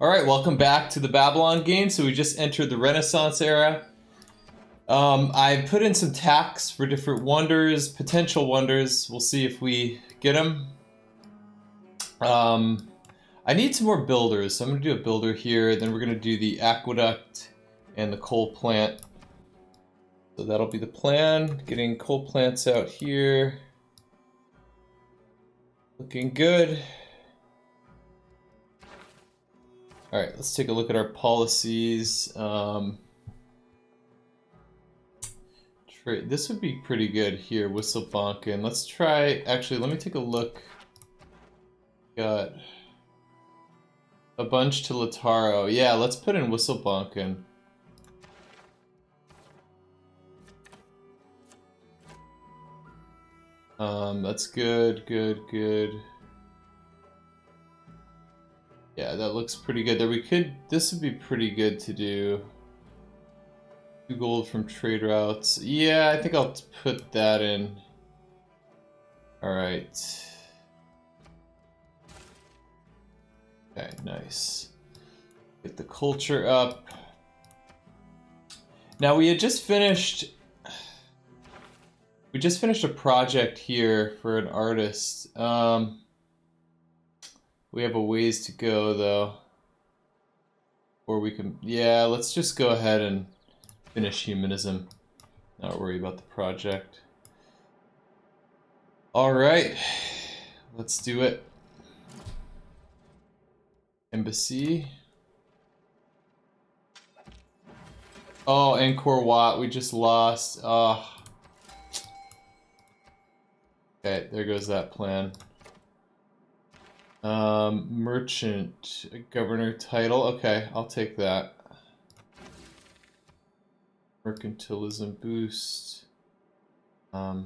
Alright, welcome back to the Babylon game. So we just entered the Renaissance era. Um, I put in some tax for different wonders, potential wonders. We'll see if we get them. Um, I need some more builders, so I'm to do a builder here. Then we're going to do the aqueduct and the coal plant. So that'll be the plan. Getting coal plants out here. Looking good. All right, let's take a look at our policies. Um, this would be pretty good here, Wisselbanken. Let's try, actually, let me take a look. Got a bunch to Lautaro. Yeah, let's put in Wisselbanken. Um, that's good, good, good. Yeah, that looks pretty good. There we could, this would be pretty good to do. Two gold from trade routes. Yeah, I think I'll put that in. Alright. Okay, nice. Get the culture up. Now we had just finished we just finished a project here for an artist. Um, we have a ways to go though. Or we can, yeah, let's just go ahead and finish humanism. Not worry about the project. All right, let's do it. Embassy. Oh, Angkor Wat, we just lost. Oh. Okay, there goes that plan. Um, merchant, governor title. Okay, I'll take that. Mercantilism boost. Um,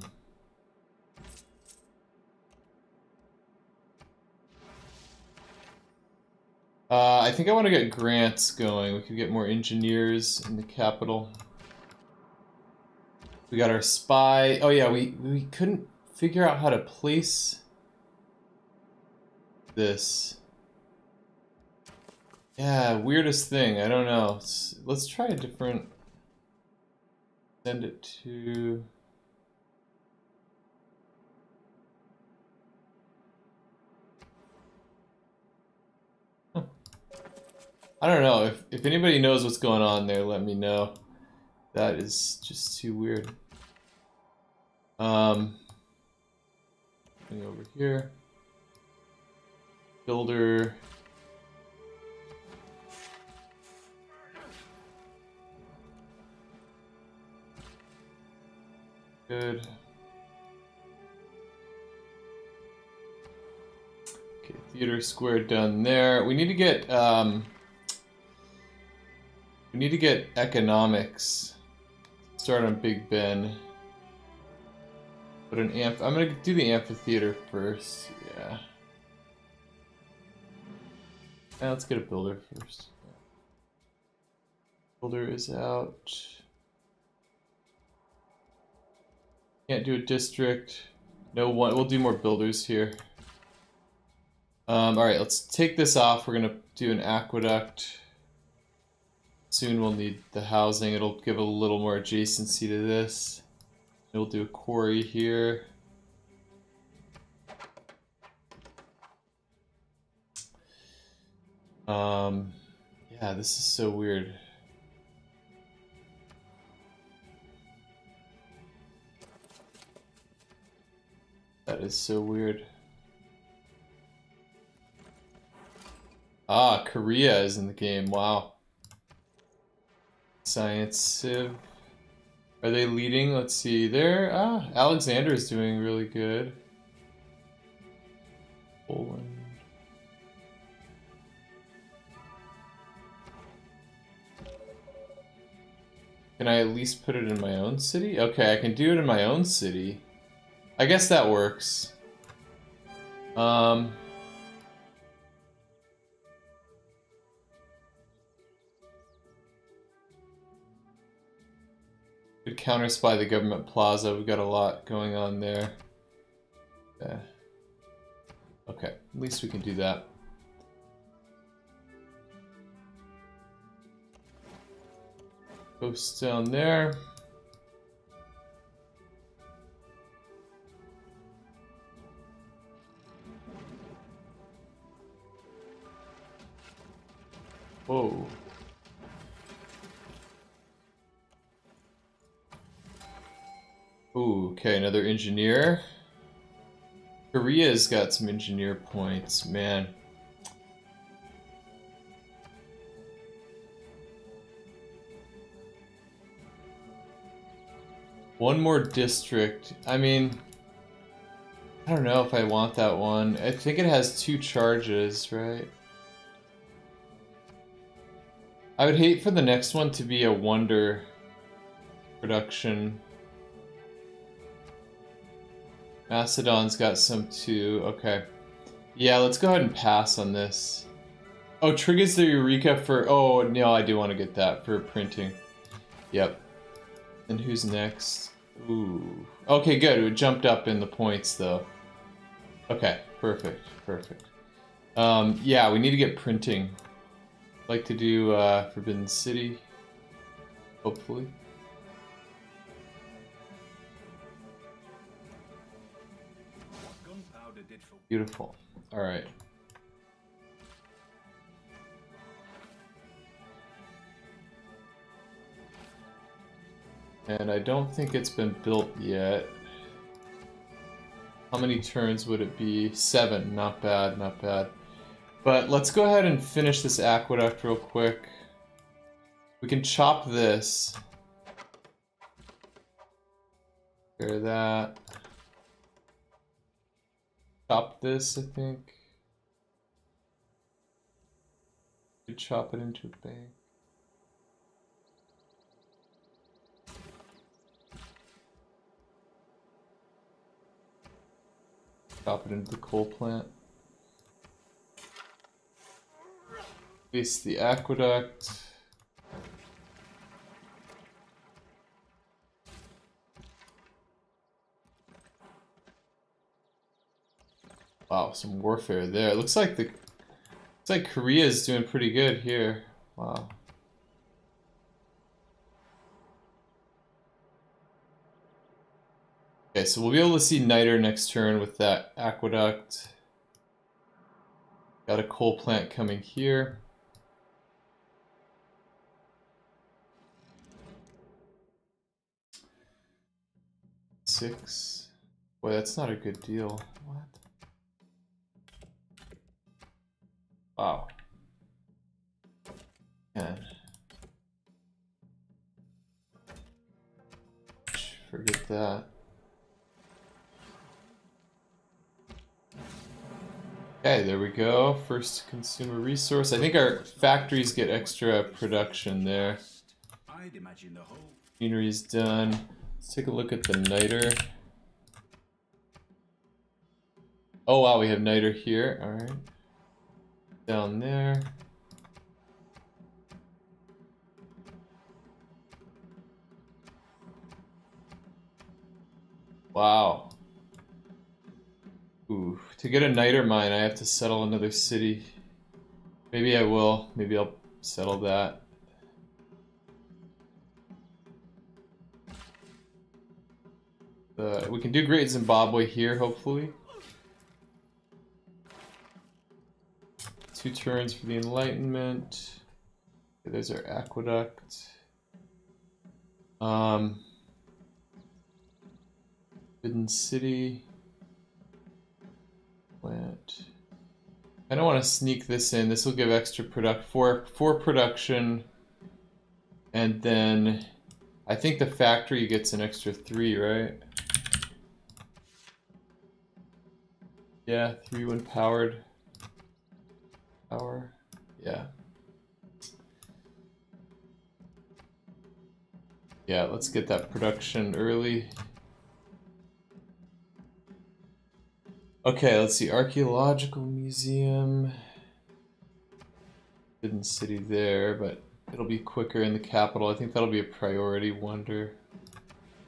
uh, I think I want to get grants going. We could get more engineers in the capital. We got our spy. Oh yeah, we we couldn't figure out how to place this. Yeah, weirdest thing. I don't know. Let's, let's try a different. Send it to. I don't know. If, if anybody knows what's going on there, let me know. That is just too weird. Um, over here. Builder. Good. Okay, theater square done there. We need to get um, we need to get economics. Start on Big Ben. Put an amp. I'm gonna do the amphitheater first. Yeah. Yeah let's get a builder first. Builder is out. Can't do a district. No one. We'll do more builders here. Um, all right, let's take this off. We're gonna do an aqueduct. Soon we'll need the housing. It'll give a little more adjacency to this. We'll do a quarry here. Um, yeah, this is so weird. That is so weird. Ah, Korea is in the game. Wow. Science Civ. Are they leading? Let's see. There, ah, Alexander is doing really good. Can I at least put it in my own city? Okay, I can do it in my own city. I guess that works. Um... Could counter spy the government plaza. We've got a lot going on there. Yeah. Okay, at least we can do that. Post down there. Whoa. Ooh, okay, another engineer. Korea's got some engineer points, man. One more district. I mean, I don't know if I want that one. I think it has two charges, right? I would hate for the next one to be a wonder production. Macedon's got some too. Okay. Yeah, let's go ahead and pass on this. Oh, triggers the Eureka for... Oh, no, I do want to get that for printing. Yep. And who's next? Ooh. Okay, good. We jumped up in the points, though. Okay, perfect, perfect. Um, yeah, we need to get printing like to do uh, Forbidden City, hopefully. Beautiful. All right. And I don't think it's been built yet. How many turns would it be? Seven. Not bad, not bad. But let's go ahead and finish this aqueduct real quick. We can chop this. Clear that. Chop this, I think. Chop it into a bank. Chop it into the coal plant. Base the aqueduct. Wow, some warfare there. It looks like the looks like Korea is doing pretty good here. Wow. Okay, so we'll be able to see Niter next turn with that aqueduct. Got a coal plant coming here. six. Boy, that's not a good deal. What? Wow. Man. Forget that. Okay, there we go. First consumer resource. I think our factories get extra production there. Machinery's done. Let's take a look at the niter. Oh wow, we have niter here. Alright. Down there. Wow. Ooh, to get a niter mine, I have to settle another city. Maybe I will. Maybe I'll settle that. Uh, we can do Great Zimbabwe here, hopefully. Two turns for the Enlightenment. Okay, there's our Aqueduct. Um, Hidden City. Plant. I don't want to sneak this in. This will give extra product for for production, and then I think the factory gets an extra three, right? Yeah, three when powered. Power. Yeah. Yeah, let's get that production early. Okay, let's see. Archaeological Museum. Hidden City there, but it'll be quicker in the capital. I think that'll be a priority wonder.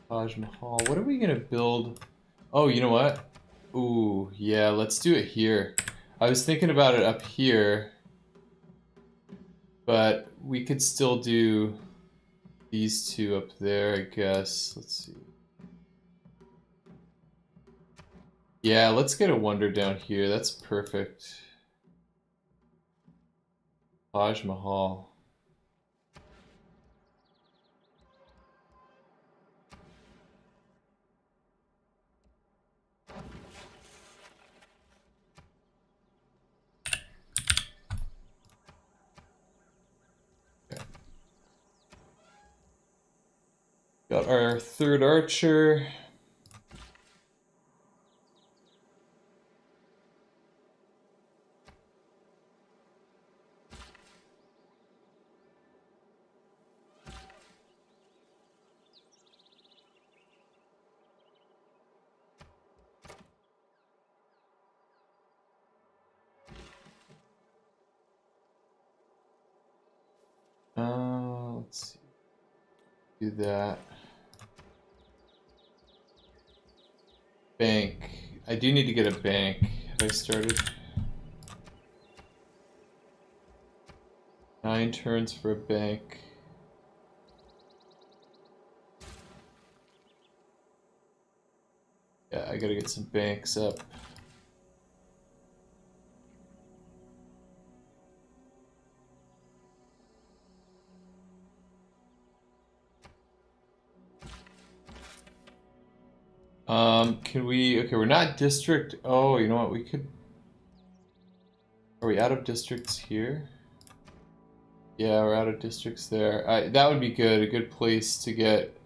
Taj Mahal. What are we going to build? Oh, you know what? Ooh, yeah, let's do it here. I was thinking about it up here, but we could still do these two up there, I guess. Let's see. Yeah, let's get a wonder down here. That's perfect. Taj Mahal. Got our third archer. Uh, let's see. Do that. Bank. I do need to get a bank. Have I started? Nine turns for a bank. Yeah, I gotta get some banks up. Um, can we, okay, we're not district, oh, you know what, we could, are we out of districts here? Yeah, we're out of districts there. That would be good, a good place to get,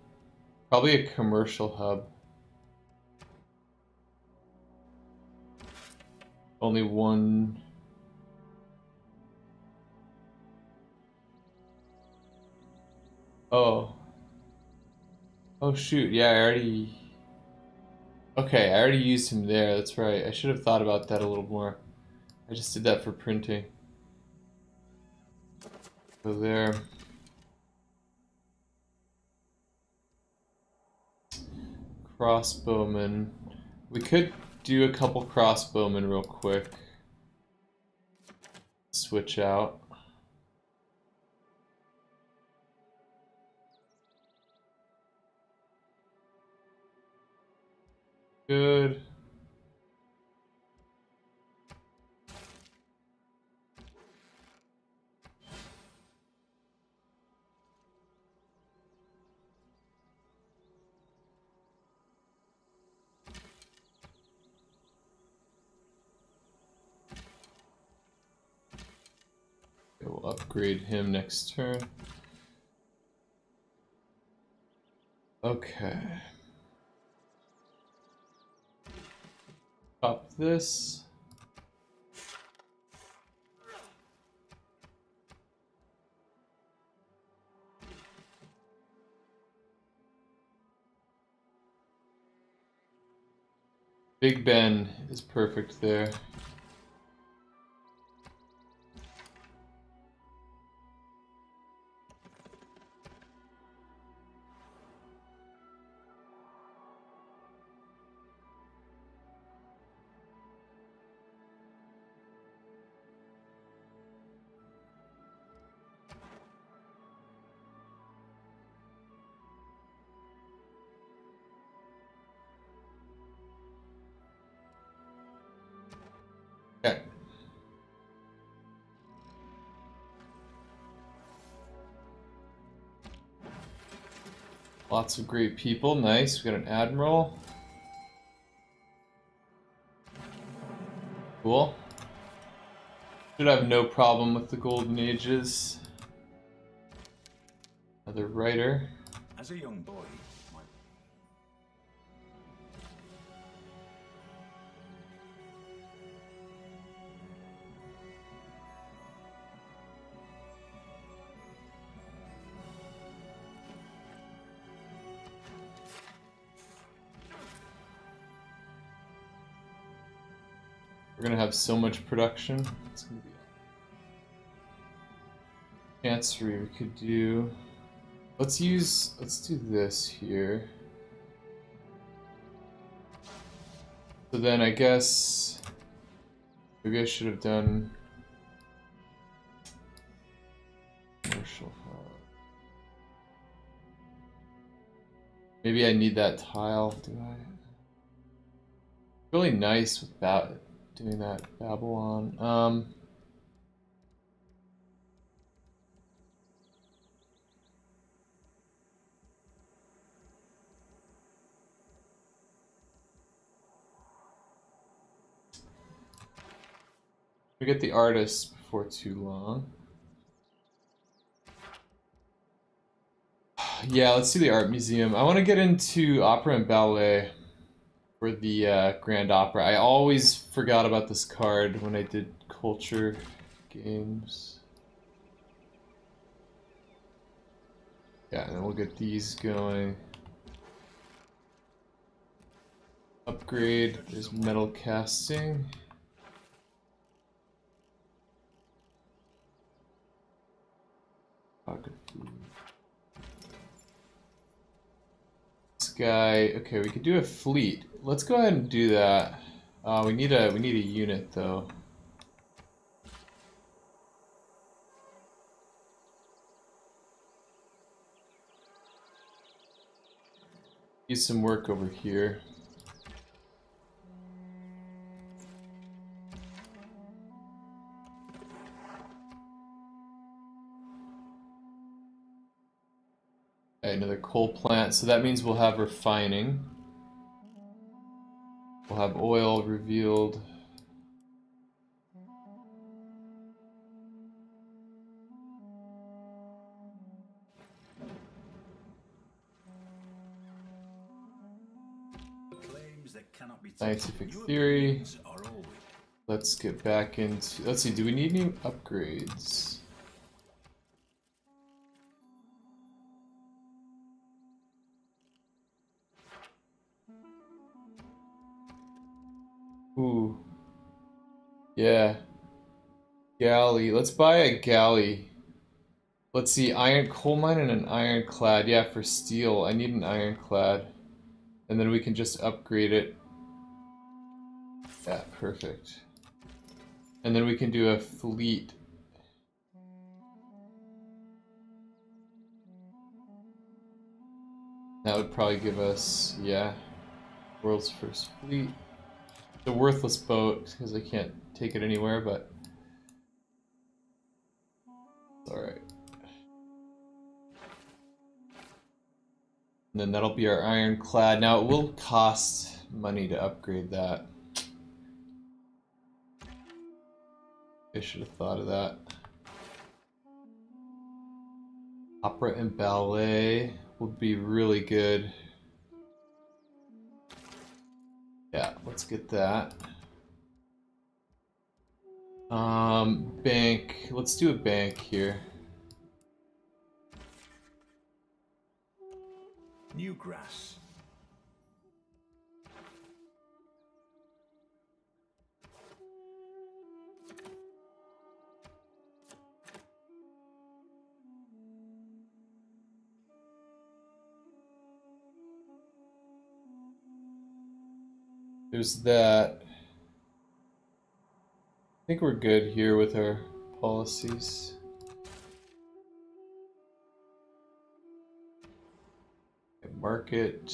probably a commercial hub. Only one. Oh. Oh shoot, yeah, I already... Okay, I already used him there, that's right. I should have thought about that a little more. I just did that for printing. Go there. Crossbowman. We could do a couple crossbowmen real quick. Switch out. Good. Upgrade him next turn. Okay. Up this. Big Ben is perfect there. Lots of great people. Nice. We got an admiral. Cool. Should have no problem with the golden ages. Another writer. As a young boy, have so much production. It's gonna be Chancery we could do. Let's use let's do this here. So then I guess maybe I should have done. Maybe I need that tile, do I? Really nice with ba doing that Babylon. Um, we get the artists before too long. Yeah, let's do the art museum. I want to get into opera and ballet for the uh, Grand Opera. I always forgot about this card when I did culture games. Yeah, and then we'll get these going. Upgrade, there's metal casting. Pocket food. This guy, okay, we could do a fleet. Let's go ahead and do that. Uh, we need a we need a unit though. Need some work over here. Another coal plant. So that means we'll have refining. We'll have oil revealed. Scientific theory. Let's get back into. Let's see. Do we need any upgrades? Ooh. Yeah. Galley. Let's buy a galley. Let's see, iron coal mine and an ironclad. Yeah, for steel. I need an ironclad. And then we can just upgrade it. Yeah, perfect. And then we can do a fleet. That would probably give us, yeah, world's first fleet a worthless boat because I can't take it anywhere, but alright. And then that'll be our ironclad. Now it will cost money to upgrade that. I should have thought of that. Opera and ballet would be really good. Yeah, let's get that. Um, bank. Let's do a bank here. New grass. There's that. I think we're good here with our policies. Market.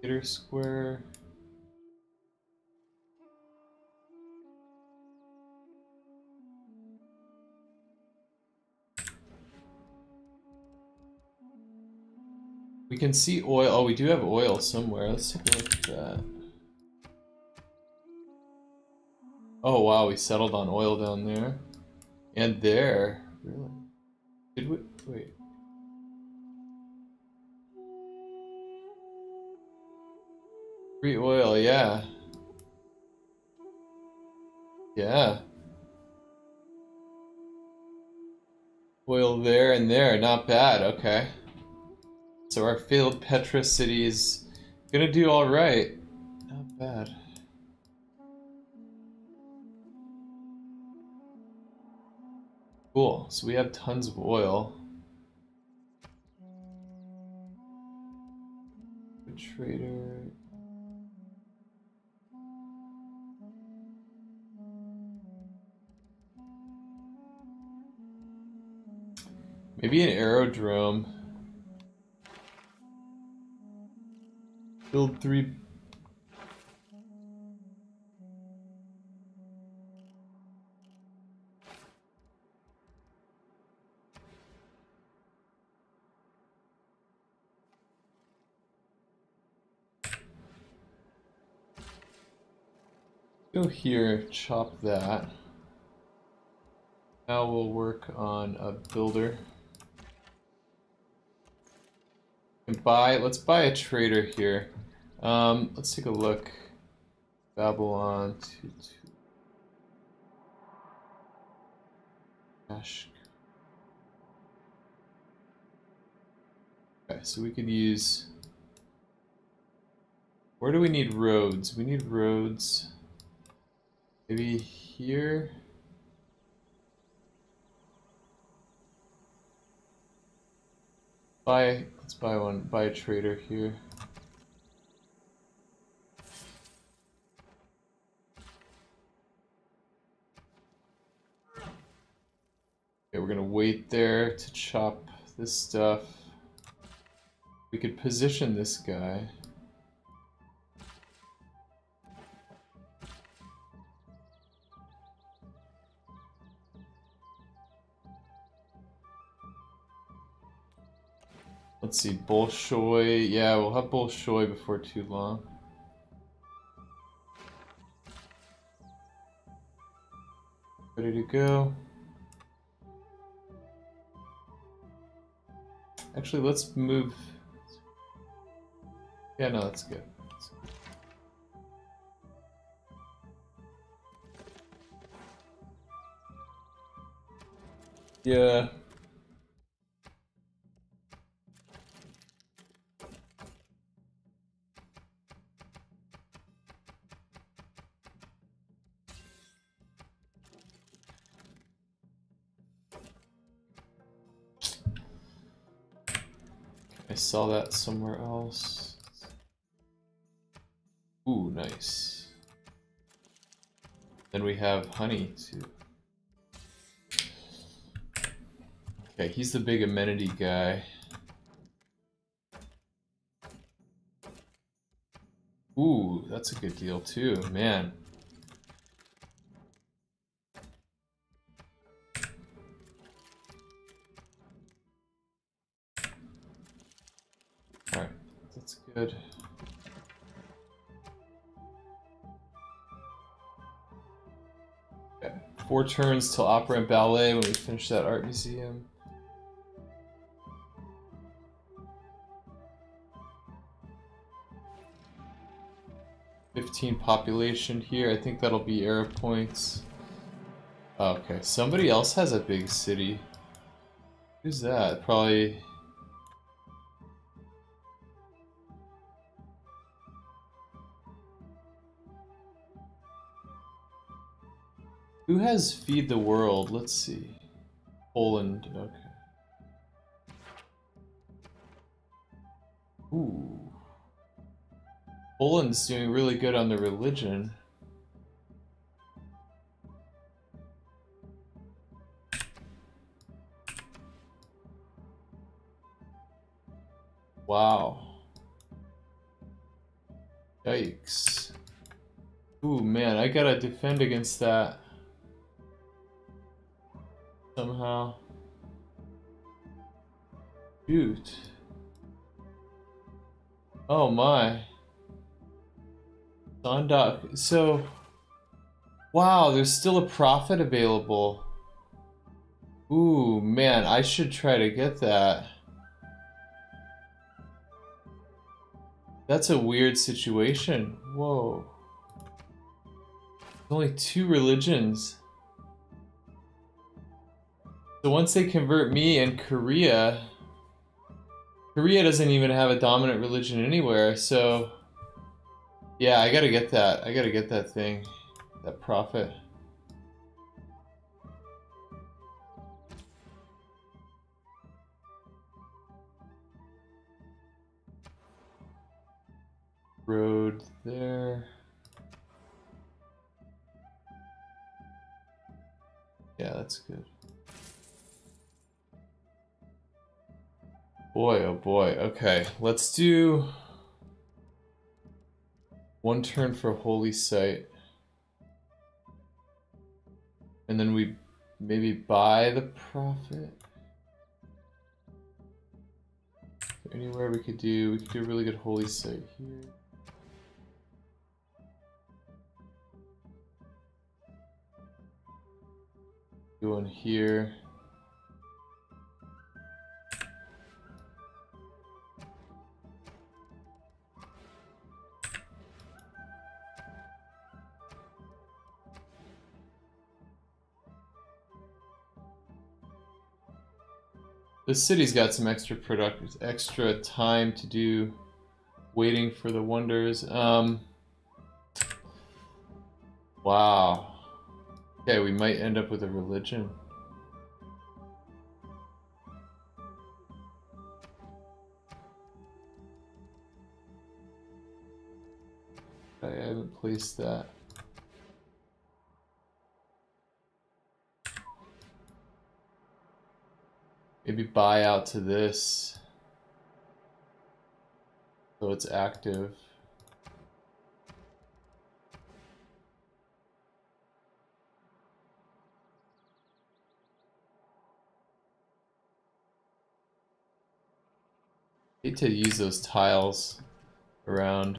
Theater Square. We can see oil. Oh, we do have oil somewhere. Let's take a look at that. Oh, wow. We settled on oil down there. And there. Really? Did we? Wait. Free oil, yeah. Yeah. Oil there and there. Not bad. Okay. So our failed Petra city is gonna do alright. Not bad. Cool, so we have tons of oil. trader. Maybe an aerodrome. Build three. Go here, chop that. Now we'll work on a builder. And buy, let's buy a trader here. Um, let's take a look. Babylon two two. Cash. Okay, so we could use. Where do we need roads? We need roads. Maybe here. Buy, let's buy one, buy a trader here. Okay, we're gonna wait there to chop this stuff. We could position this guy. Let's see, Bolshoi. Yeah, we'll have Bolshoi before too long. Ready to go. Actually, let's move. Yeah, no, that's good. That's good. Yeah. Saw that somewhere else. Ooh, nice. Then we have honey too. Okay, he's the big amenity guy. Ooh, that's a good deal too, man. Good. Okay, four turns till opera and ballet when we finish that art museum. Fifteen population here. I think that'll be era points. Okay, somebody else has a big city. Who's that? Probably. Has Feed the World? Let's see. Poland, okay. Ooh. Poland's doing really good on the religion. Wow. Yikes. Ooh, man, I gotta defend against that somehow. Shoot. Oh my. Seondeok. So, wow, there's still a prophet available. Ooh, man, I should try to get that. That's a weird situation. Whoa. Only two religions. So once they convert me and Korea, Korea doesn't even have a dominant religion anywhere, so yeah, I gotta get that. I gotta get that thing, that prophet. Road there. Yeah, that's good. Boy, oh boy. Okay, let's do... One turn for holy site. And then we maybe buy the prophet. Anywhere we could do, we could do a really good holy site here. Going here. The city's got some extra product, extra time to do waiting for the wonders. Um, wow. Okay, we might end up with a religion. I haven't placed that. Maybe buy out to this. So it's active. Hate to use those tiles around.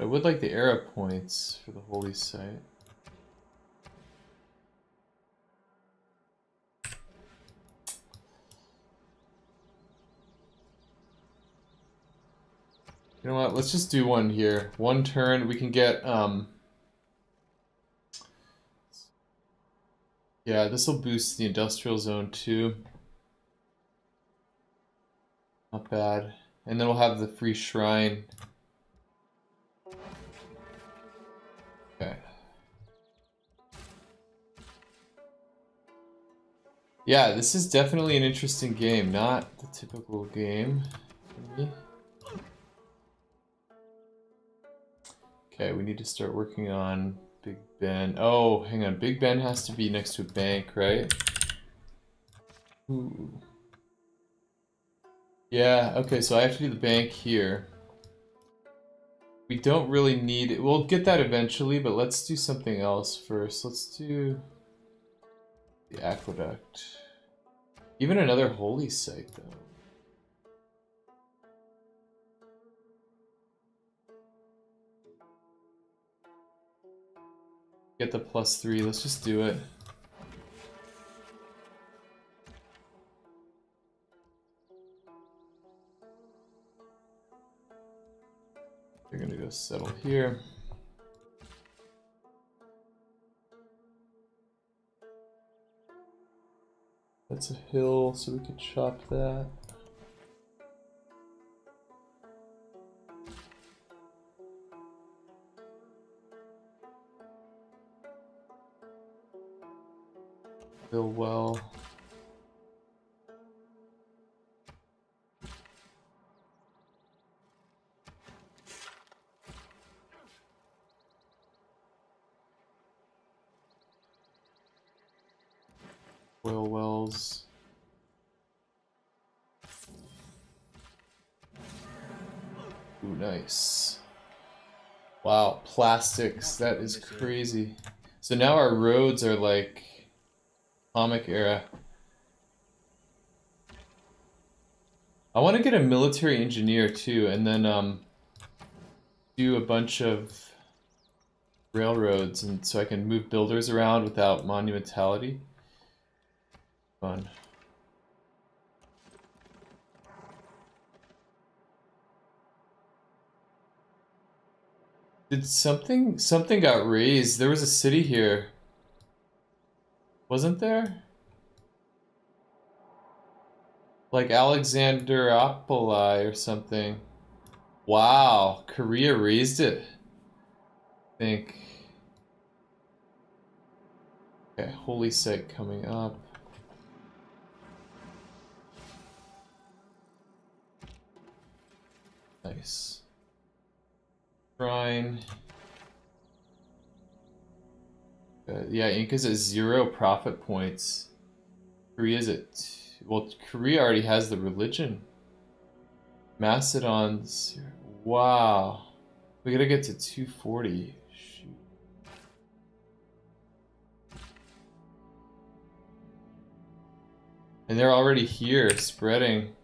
I would like the era points for the holy site. You know what? Let's just do one here. One turn. We can get um, Yeah, this will boost the industrial zone too. Not bad. And then we'll have the free shrine. Yeah, this is definitely an interesting game. Not the typical game. Okay, we need to start working on Big Ben. Oh, hang on. Big Ben has to be next to a bank, right? Ooh. Yeah, okay, so I have to do the bank here. We don't really need it. We'll get that eventually, but let's do something else first. Let's do the aqueduct. Even another holy site, though. Get the plus three. Let's just do it. They're gonna go settle here. That's a hill, so we could chop that. Bill well. Plastics, that is crazy. So now our roads are like comic era. I want to get a military engineer too, and then um, do a bunch of railroads, and so I can move builders around without monumentality. Fun. Did something something got razed? There was a city here. Wasn't there? Like Alexandropoli or something. Wow, Korea razed it. I think. Okay, holy site coming up. Nice. Shrine. Uh, yeah, Inca's at zero prophet points. Korea's at well, Korea already has the religion. Macedon's wow. We gotta get to 240. Shoot. And they're already here, spreading.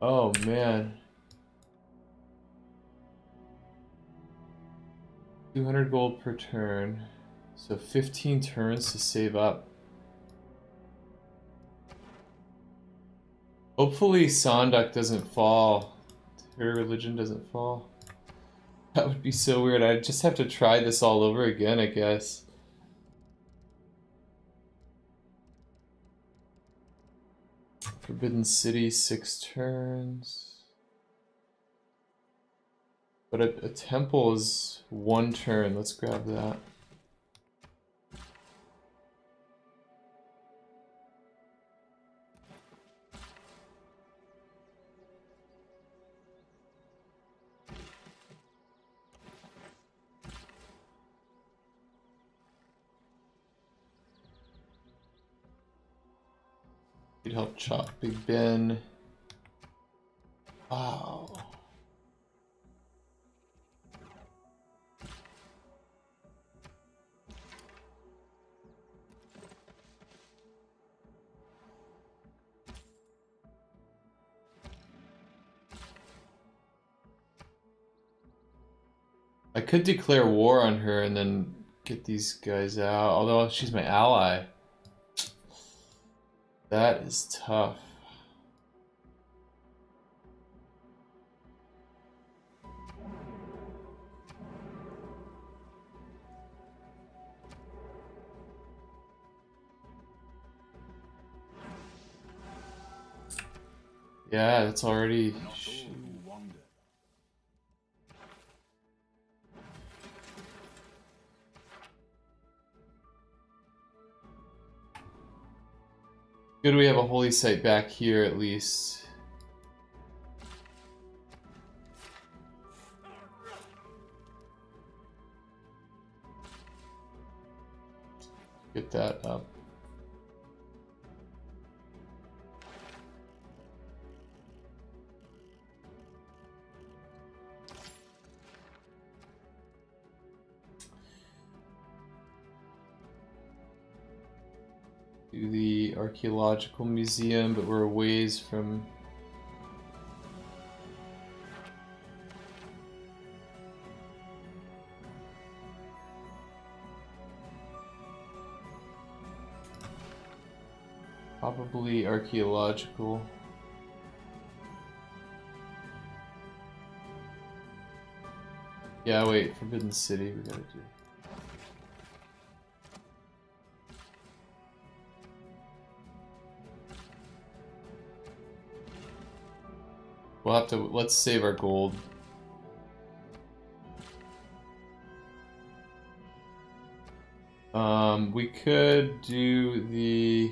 Oh man. 200 gold per turn. So 15 turns to save up. Hopefully Seondeok doesn't fall. Her religion doesn't fall. That would be so weird. I'd just have to try this all over again, I guess. Forbidden City, six turns. But a, a temple is one turn. Let's grab that. Could help chop Big Ben. Wow. I could declare war on her and then get these guys out, although she's my ally. That is tough. Yeah, that's already. Good we have a holy site back here at least. Get that up. Archaeological museum, but we're a ways from. Probably archaeological. Yeah, wait, Forbidden City, we gotta do. We'll have to, let's save our gold. Um, we could do the,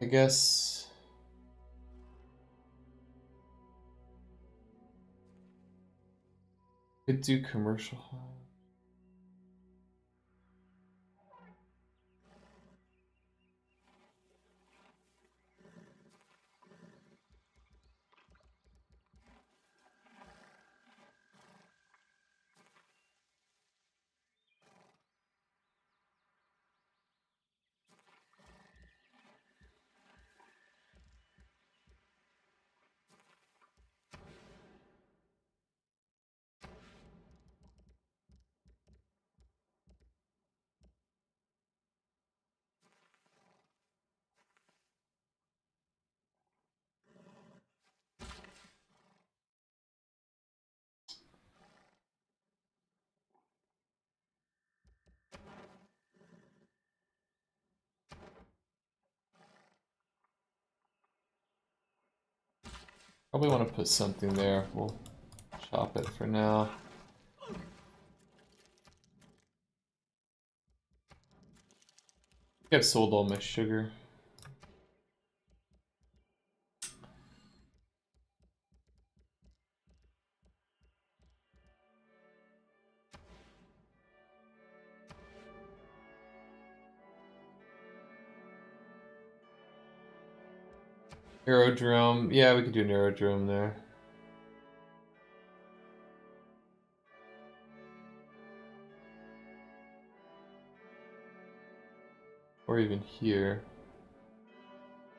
I guess, could do commercial Probably want to put something there. We'll chop it for now. I think I've sold all my sugar. Aerodrome. Yeah, we could do an aerodrome there. Or even here.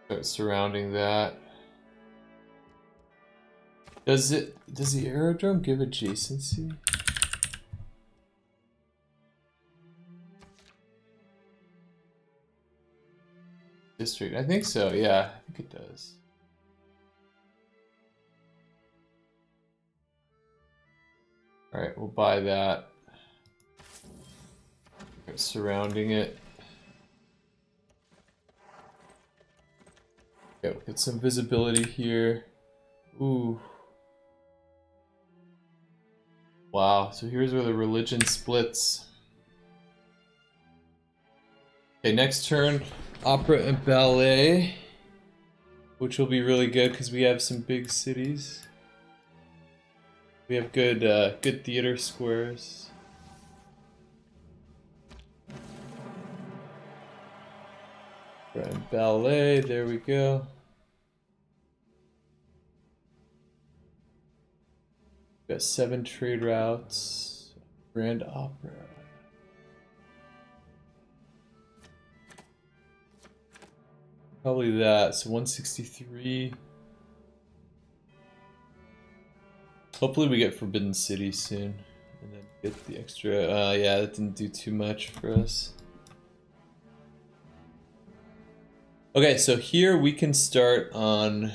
Start surrounding that. Does it does the aerodrome give adjacency? District, I think so, yeah, I think it does. Alright, we'll buy that. Surrounding it. Okay, we'll get some visibility here. Ooh. Wow, so here's where the religion splits. Okay, next turn, opera and ballet, which will be really good because we have some big cities. We have good, uh, good theater squares. Grand ballet, there we go. Got seven trade routes. Grand Opera. Probably that. So 163. Hopefully we get Forbidden City soon. And then get the extra... Uh, yeah, that didn't do too much for us. Okay, so here we can start on...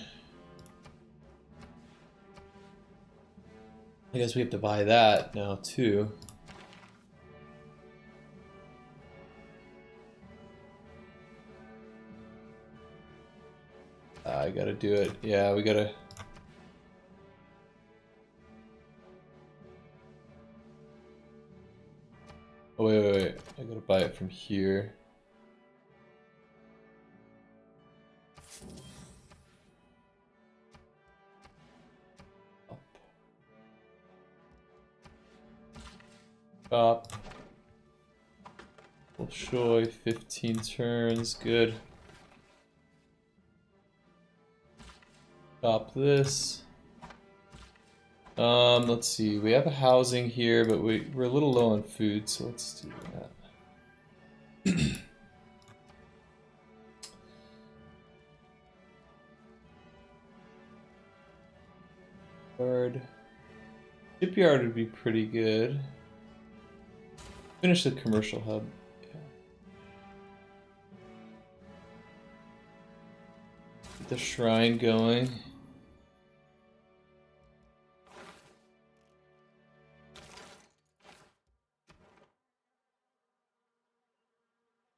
I guess we have to buy that now too. Uh, I gotta do it. Yeah, we gotta... Oh, wait, wait, wait. I gotta buy it from here. Up. Up. Bolshoi, 15 turns, good. Stop this. Um, let's see. We have a housing here, but we, we're a little low on food, so let's do that. Shipyard. Shipyard would be pretty good. Finish the commercial hub. Get the shrine going.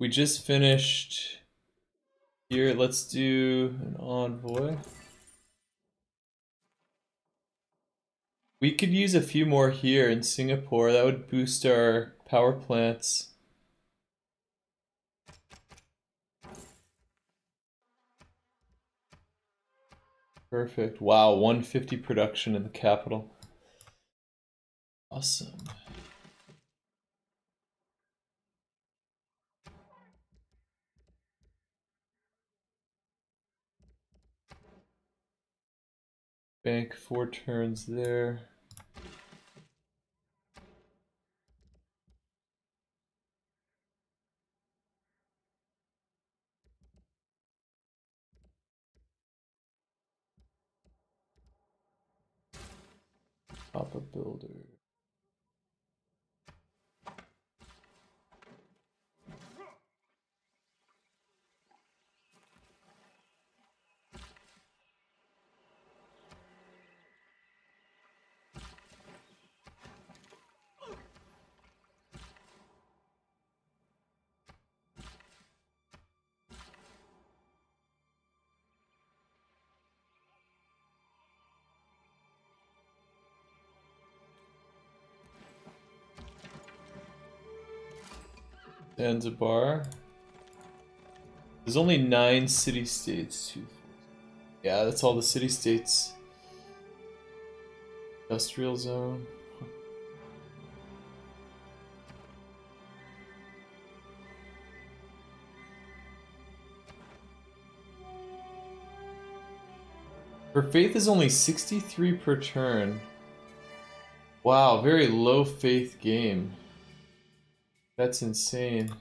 We just finished here. Let's do an envoy. We could use a few more here in Singapore. That would boost our power plants. Perfect. Wow, 150 production in the capital. Awesome. Bank four turns there. Papa Builder. Zanzibar. There's only nine city-states. Yeah, that's all the city-states. Industrial zone. Her faith is only 63 per turn. Wow, very low faith game. That's insane.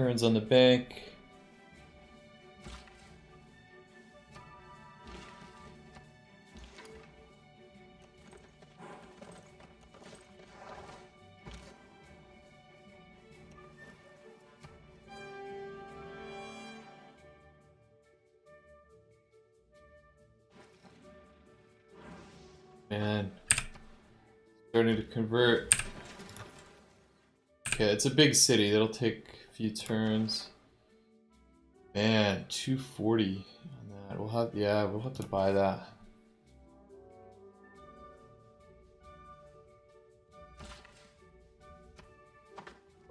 Turns on the bank. Man, starting to convert. Okay, it's a big city. That'll take few turns. Man, 240 on that. We'll have yeah, we'll have to buy that.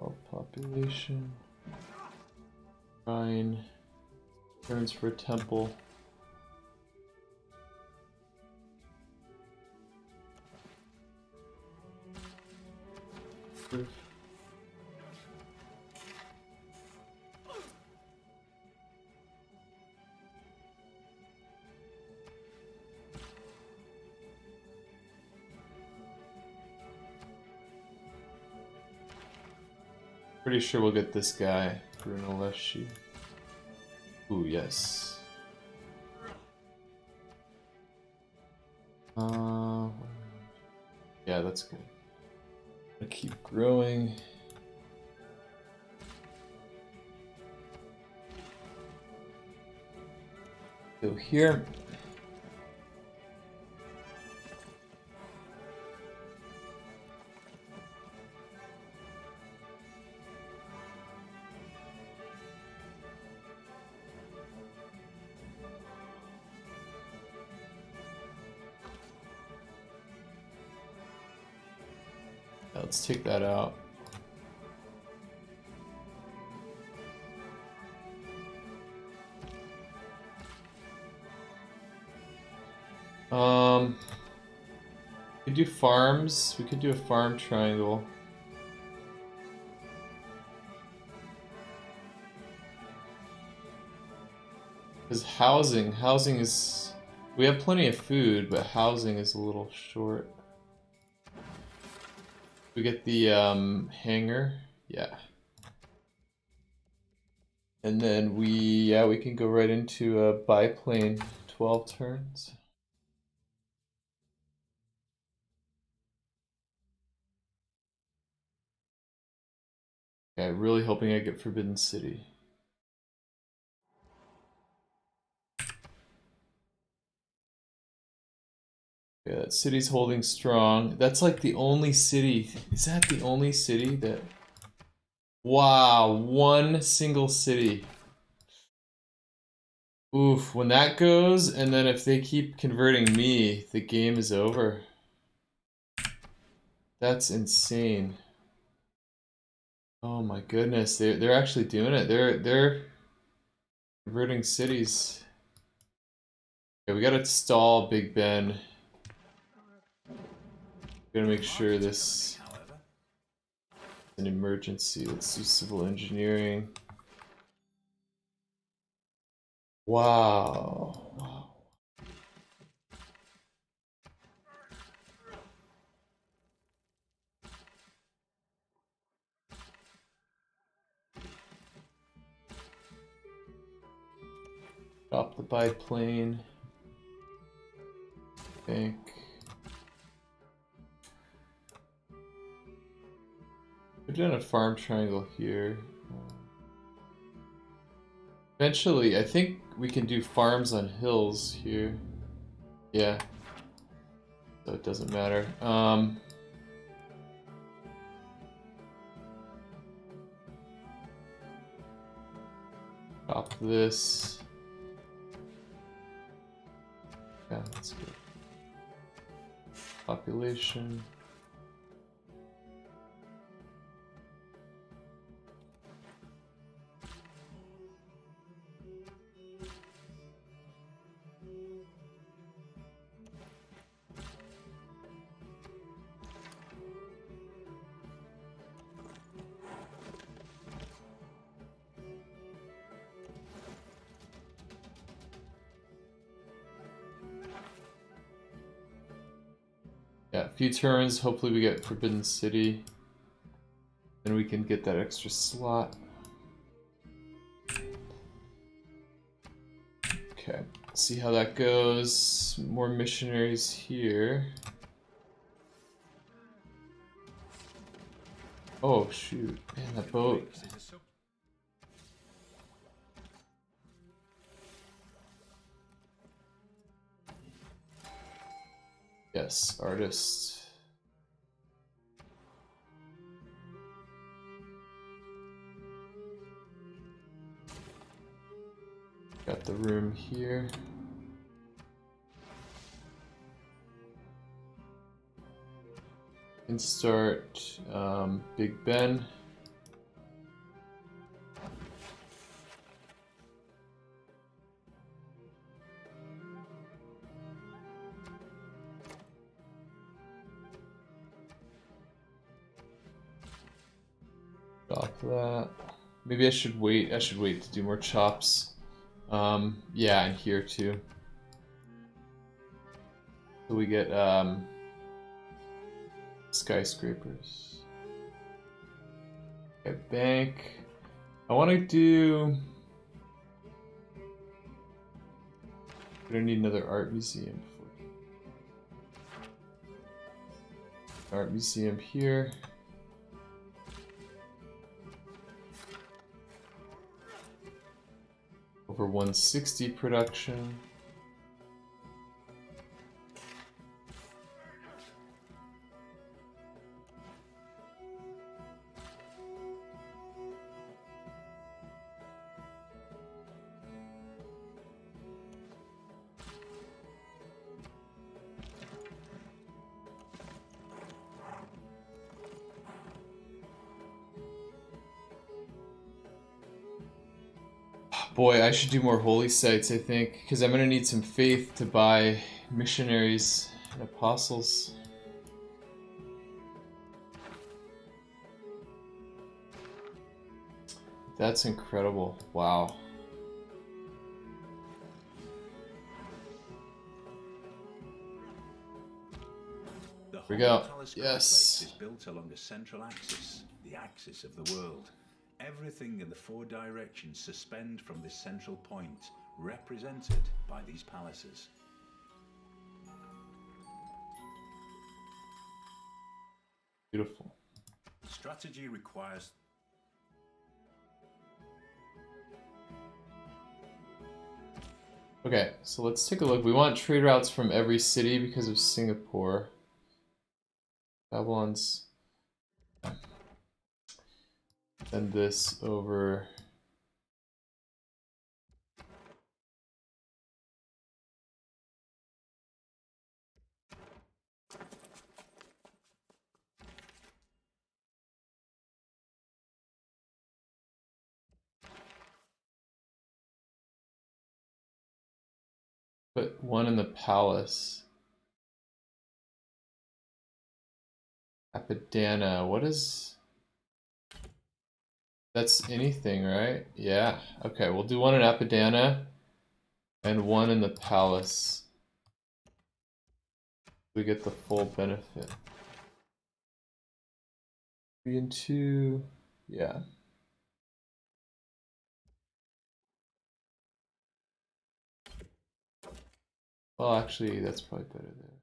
Oh, population. Fine. Turns for a temple. Pretty sure we'll get this guy, Brunelleschi. Ooh, yes. Uh, yeah, that's good. I keep growing. Go here. Take that out. Um, we could do farms. We could do a farm triangle. Because housing, housing is, we have plenty of food, but housing is a little short. We get the um, hangar, yeah. And then we, yeah, we can go right into a biplane, 12 turns. Okay, really hoping I get Forbidden City. Yeah, that city's holding strong. That's like the only city. Is that the only city that... Wow, one single city. Oof, when that goes, and then if they keep converting me, the game is over. That's insane. Oh my goodness, they're, they're actually doing it. They're, they're converting cities. Okay, we gotta stall Big Ben. Gotta make sure this is an emergency. Let's do civil engineering. Wow. Wow. Stop the biplane. Bank. We've done a farm triangle here. Eventually, I think we can do farms on hills here. Yeah. So it doesn't matter. Um, Stop this. Yeah, that's good. Population. Turns. Hopefully we get Forbidden City. And we can get that extra slot. Okay, see how that goes. More missionaries here. Oh shoot, man, that boat. Yes, artist. Got the room here. Can start um, Big Ben. Stop that. Maybe I should wait. I should wait to do more chops. Um, yeah, and here too. So we get um, skyscrapers. Okay, bank. I want to do. We don't need another art museum. Art museum here. Over 160 production. Boy, I should do more holy sites, I think, because I'm going to need some faith to buy missionaries and apostles. That's incredible. Wow. The we go. Yes. is built along a central axis, the axis of the world. Everything in the four directions suspend from this central point, represented by these palaces. Beautiful. Strategy requires Okay, so let's take a look. We want trade routes from every city because of Singapore. Babylon's. Send this over. Put one in the palace. Apadana, what is... That's anything, right? Yeah. Okay, we'll do one in Apadana and one in the palace. We get the full benefit. Three and two, yeah. Well, actually, that's probably better there.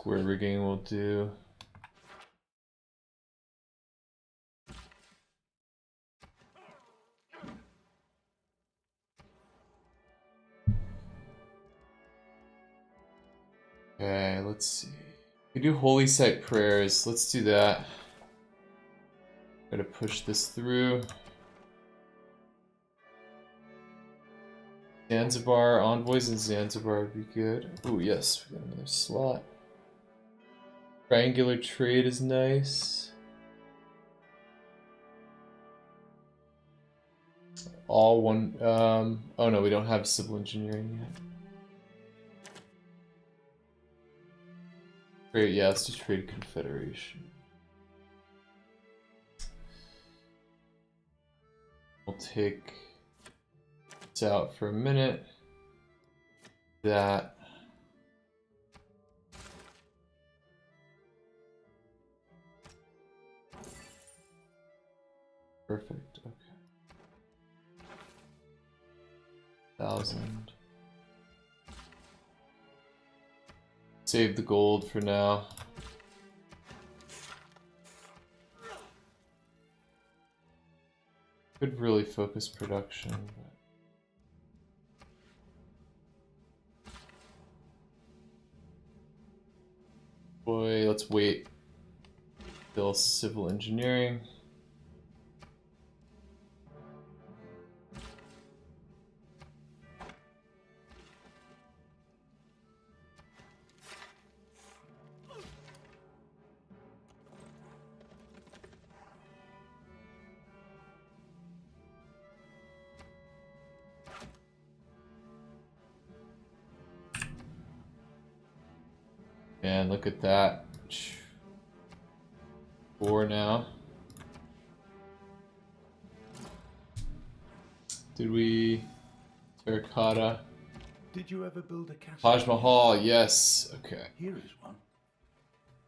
Square rigging will do. Okay, let's see. We do holy site prayers. Let's do that. Gotta push this through. Zanzibar, envoys in Zanzibar would be good. Oh yes, we got another slot. Triangular trade is nice. All one, um, oh no, we don't have civil engineering yet. Trade, yeah, let's just trade confederation. We'll take this out for a minute. That. Perfect, okay. Thousand. Save the gold for now. Could really focus production, but... Boy, let's wait. Bill civil engineering. And look at that. Four now. Did we... Terracotta. Did you ever build a castle? Taj Mahal, yes. Okay. Here is one.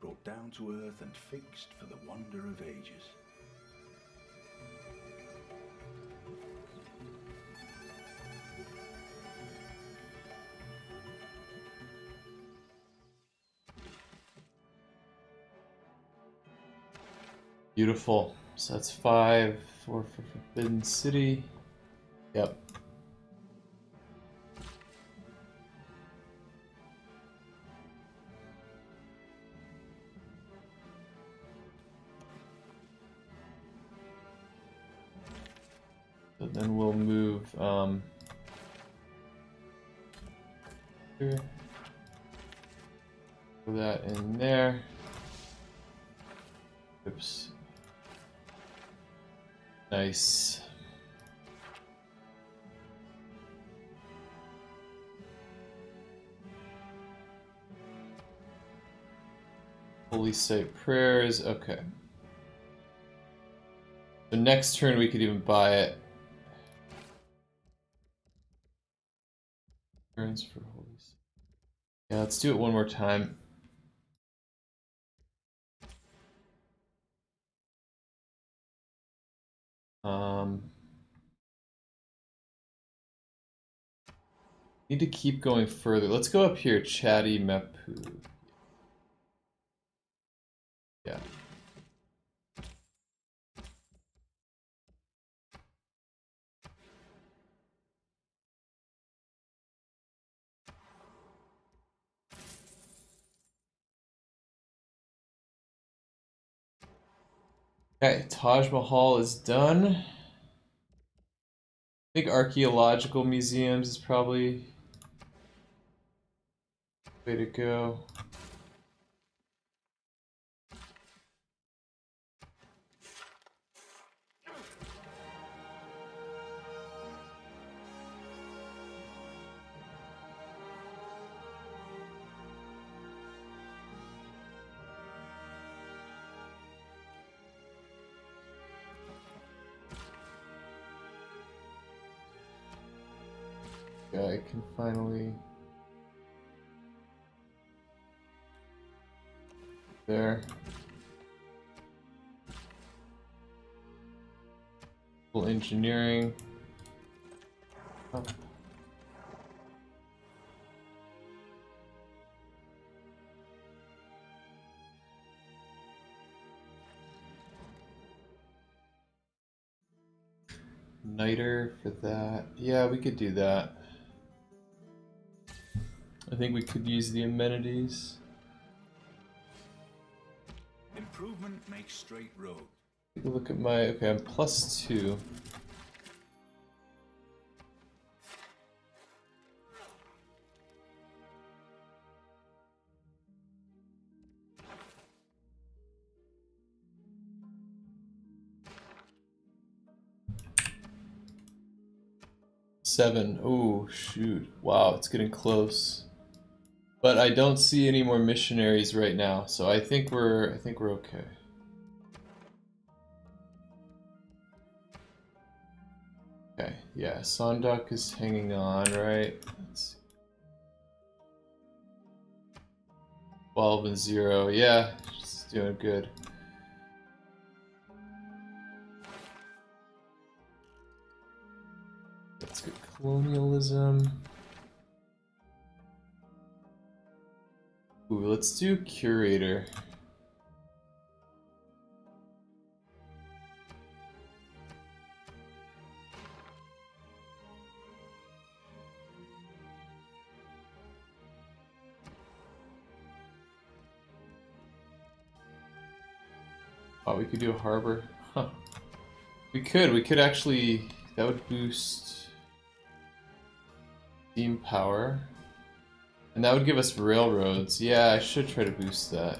Brought down to earth and fixed for the wonder of ages. Beautiful. So that's five, for Forbidden City. Yep. Then we'll move um, here. Put that in there. Oops. Nice. Holy site prayers. Okay. The next turn we could even buy it. Turns for holy. Yeah, let's do it one more time. Um, need to keep going further. Let's go up here, Chatty Mapu. Yeah. Okay, Taj Mahal is done. I think archaeological museums is probably way to go. there. engineering. Oh. Niter for that. Yeah, we could do that. I think we could use the amenities. Improvement makes straight road. Look at my. Okay, I'm plus two. Seven. Oh, shoot. Wow, it's getting close. But I don't see any more missionaries right now, so I think we're I think we're okay. Okay, yeah, Seondeok is hanging on, right? Let's see. 12 and 0. Yeah, she's doing good. That's good colonialism. Ooh, let's do curator. Oh, we could do a harbor. Huh. We could. We could actually. That would boost steam power. And that would give us railroads. Yeah, I should try to boost that.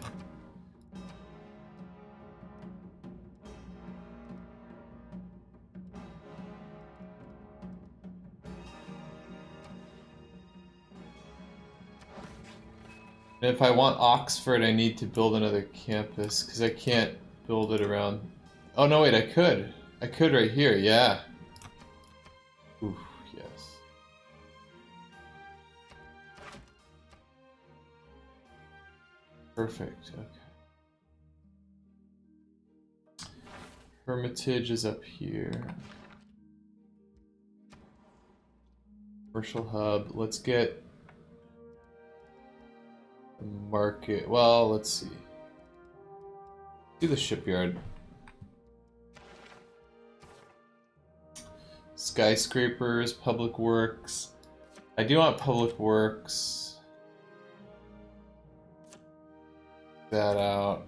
And if I want Oxford, I need to build another campus, because I can't build it around... Oh, no, wait, I could. I could right here, yeah. Oof, Perfect, okay. Hermitage is up here. Commercial hub. Let's get the market. Well, let's see. Do the shipyard. Skyscrapers, public works. I do want public works. That out.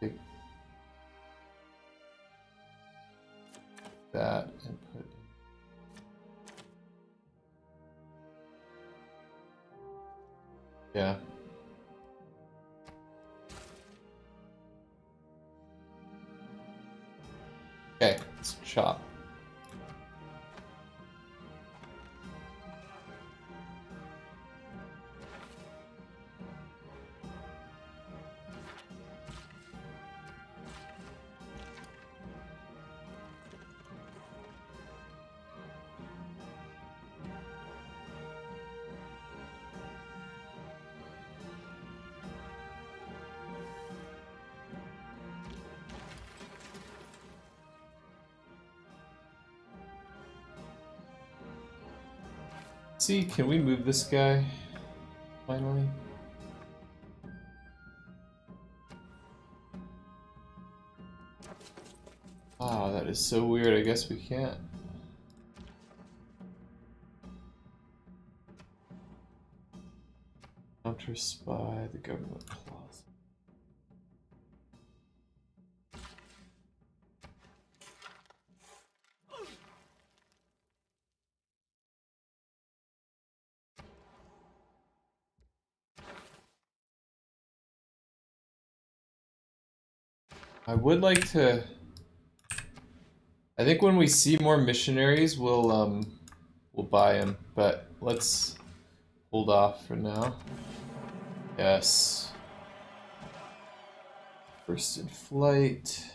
Take that and put. Yeah. Okay, let's chop. See, can we move this guy? Finally? Wow, that is so weird. I guess we can't. Counter spy the government I would like to. I think when we see more missionaries, we'll um, we'll buy them. But let's hold off for now. Yes. First in flight.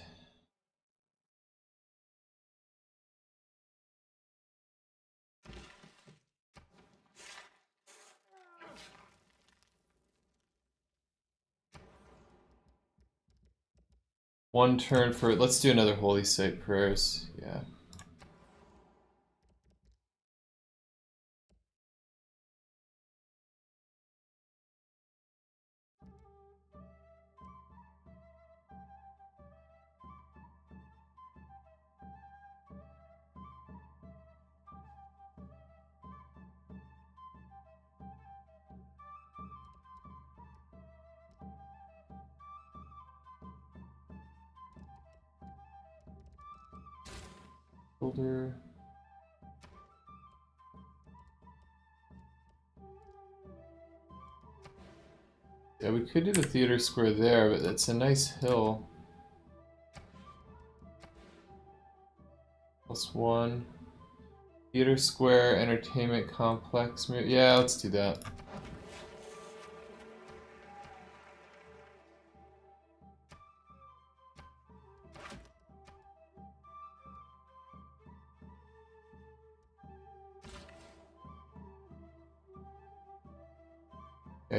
One turn for. Let's do another holy site prayers. Yeah. Could do the theater square there, but it's a nice hill. Plus one. Theater square, entertainment complex. Yeah, let's do that.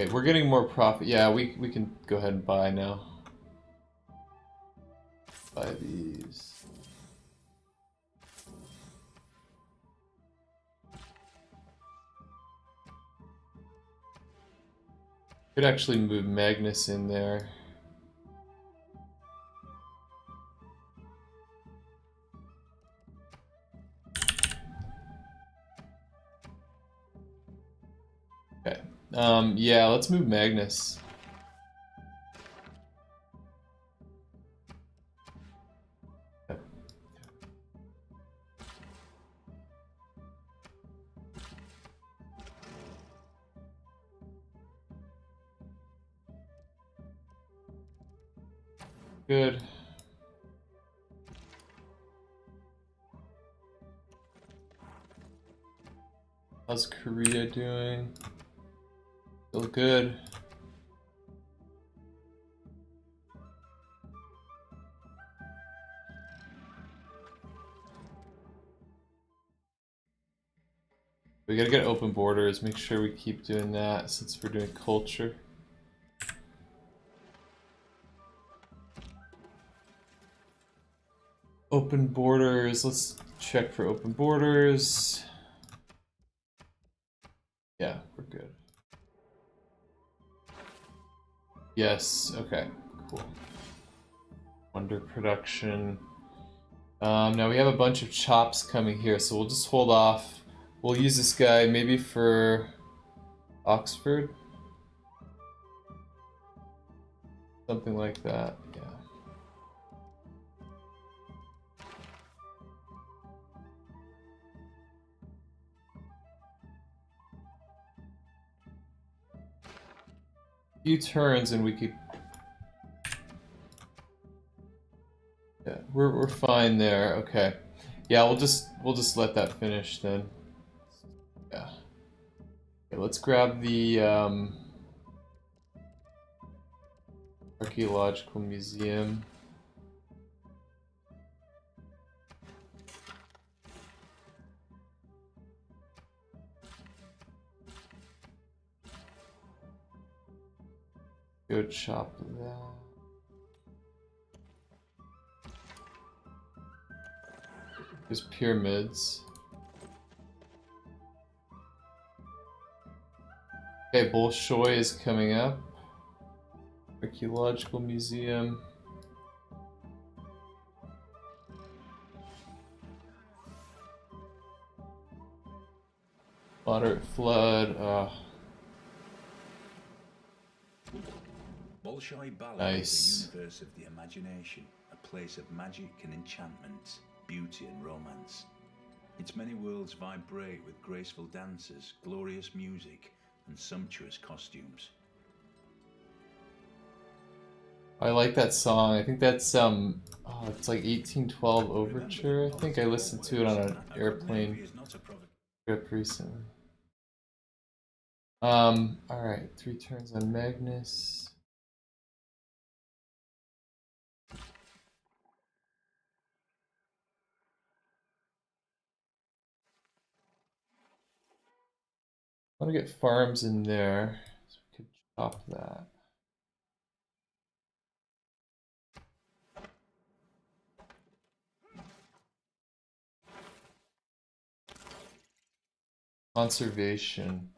Okay, we're getting more profit. Yeah, we, we can go ahead and buy now. Buy these. Could actually move Magnus in there. Um, yeah, let's move Magnus. Make sure we keep doing that since we're doing culture. Open borders, let's check for open borders. Yeah, we're good. Yes, okay, cool. Wonder production. Um, now we have a bunch of chops coming here, so we'll just hold off. We'll use this guy maybe for Oxford. Something like that, yeah. few turns and we could... Yeah, we're, we're fine there, okay. Yeah, we'll just, we'll just let that finish then. Okay, let's grab the, um... Archaeological Museum. Go chop that. There's pyramids. Okay, Bolshoi is coming up. Archaeological Museum. Moderate flood. Uh, Bolshoi Ballet nice. is a universe of the imagination, a place of magic and enchantment, beauty and romance. Its many worlds vibrate with graceful dances, glorious music, and sumptuous costumes. I like that song. I think that's um, oh, it's like 1812 Overture. I think I listened to it on an airplane trip recently. Um, all right, three turns on Magnus. I want to get farms in there, so we could chop that. Conservation.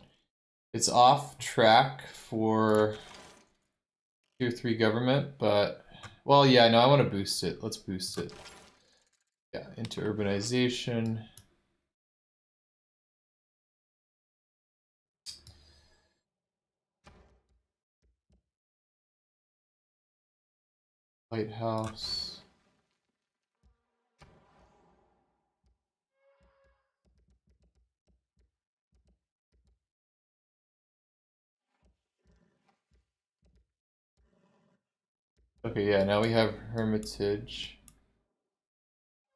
It's off track for tier 3 government, but well, yeah, no, I want to boost it. Let's boost it. Yeah, into urbanization. Lighthouse. Okay, yeah, now we have Hermitage.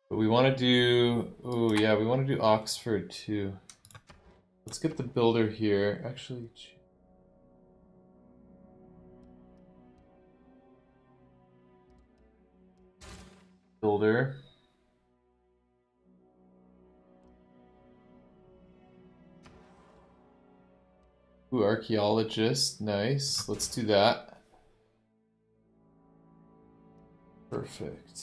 But we want to do... Oh, yeah, we want to do Oxford, too. Let's get the builder here. Actually... Builder. Ooh, archaeologist. Nice. Let's do that. Perfect.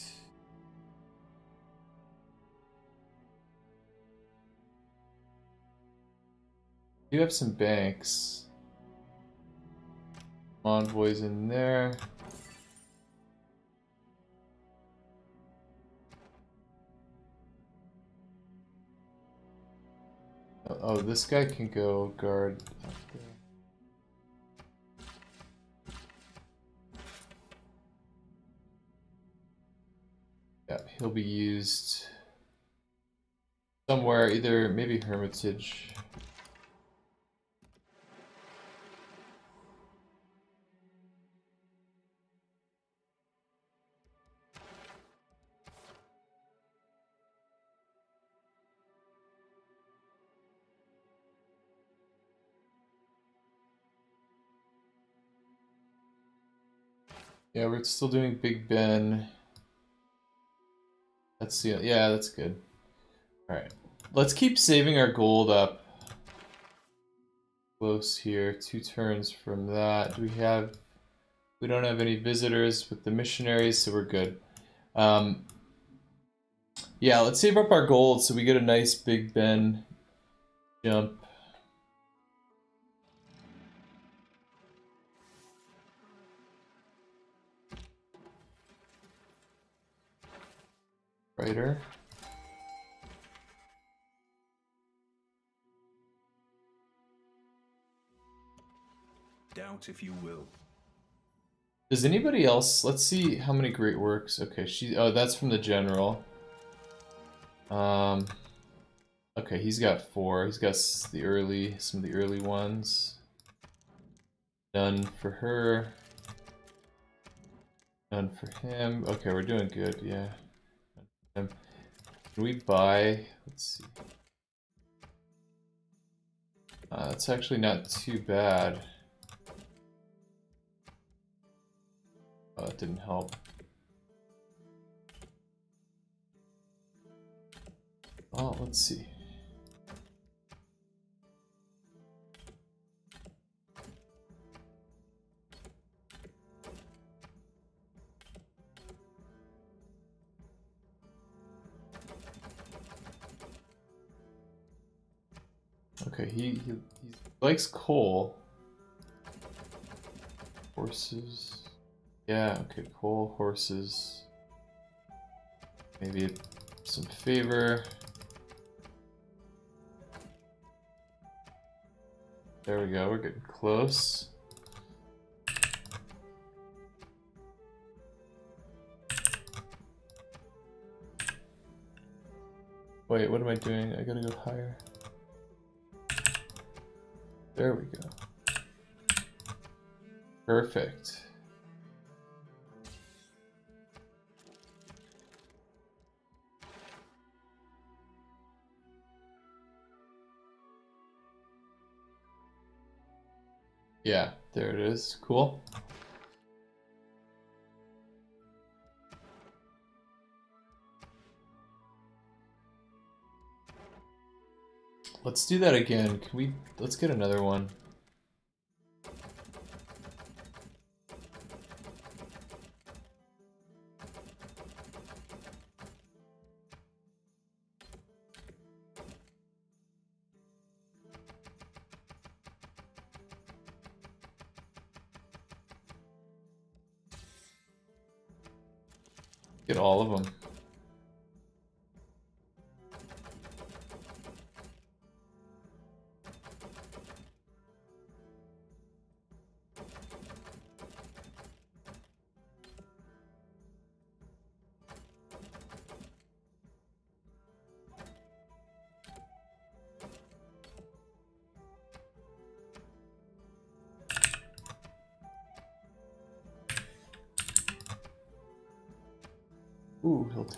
You have some banks. Envoys in there. Oh, this guy can go guard. Yeah, he'll be used somewhere, either maybe Hermitage. Yeah, we're still doing Big Ben. Let's see. Yeah, that's good. Alright. Let's keep saving our gold up. Close here. Two turns from that. Do we have... We don't have any visitors with the missionaries, so we're good. Um, yeah, let's save up our gold so we get a nice Big Ben jump. Writer. Doubt if you will. Does anybody else? Let's see how many great works. Okay, she. Oh, that's from the general. Um. Okay, he's got four. He's got the early, some of the early ones. None for her. None for him. Okay, we're doing good. Yeah. Can we buy? Let's see. Uh, it's actually not too bad. Oh, that didn't help. Oh, let's see. Okay, he, he, he likes coal. Horses. Yeah, okay, coal, horses. Maybe some favor. There we go, we're getting close. Wait, what am I doing? I gotta go higher. There we go. Perfect. Yeah, there it is. Cool. Let's do that again. Can we, let's get another one.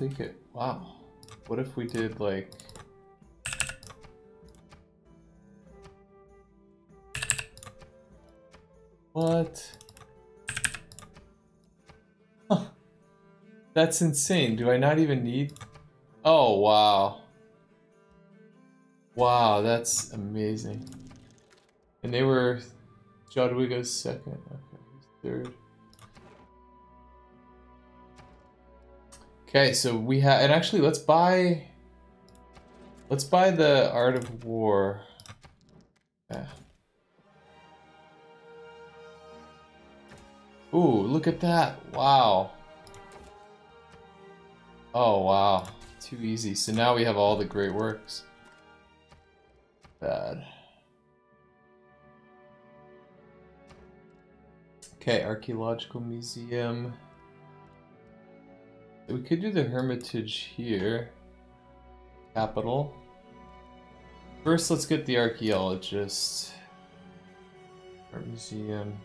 Take it. Wow. What if we did like... What? Huh. That's insane. Do I not even need... Oh, wow. Wow, that's amazing. And they were Jadwiga's second. Okay, so we have, and actually, let's buy, let's buy the Art of War. Yeah. Ooh, look at that! Wow. Oh wow, too easy. So now we have all the great works. Bad. Okay, archaeological museum. We could do the Hermitage here. Capital. First, let's get the archaeologist. Art museum.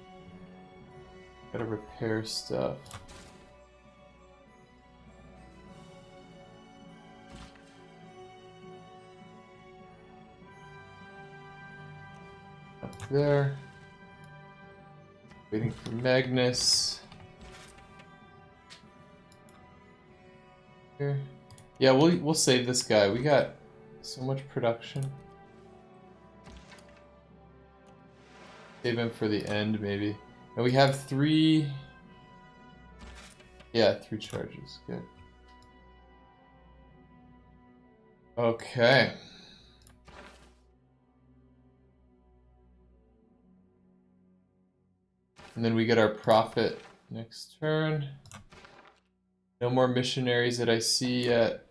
Gotta repair stuff. Up there. Waiting for Magnus. Here. Yeah, we'll we'll save this guy. We got so much production. Save him for the end, maybe. And we have three. Yeah, three charges. Good. Okay. And then we get our prophet next turn. No more missionaries that I see yet.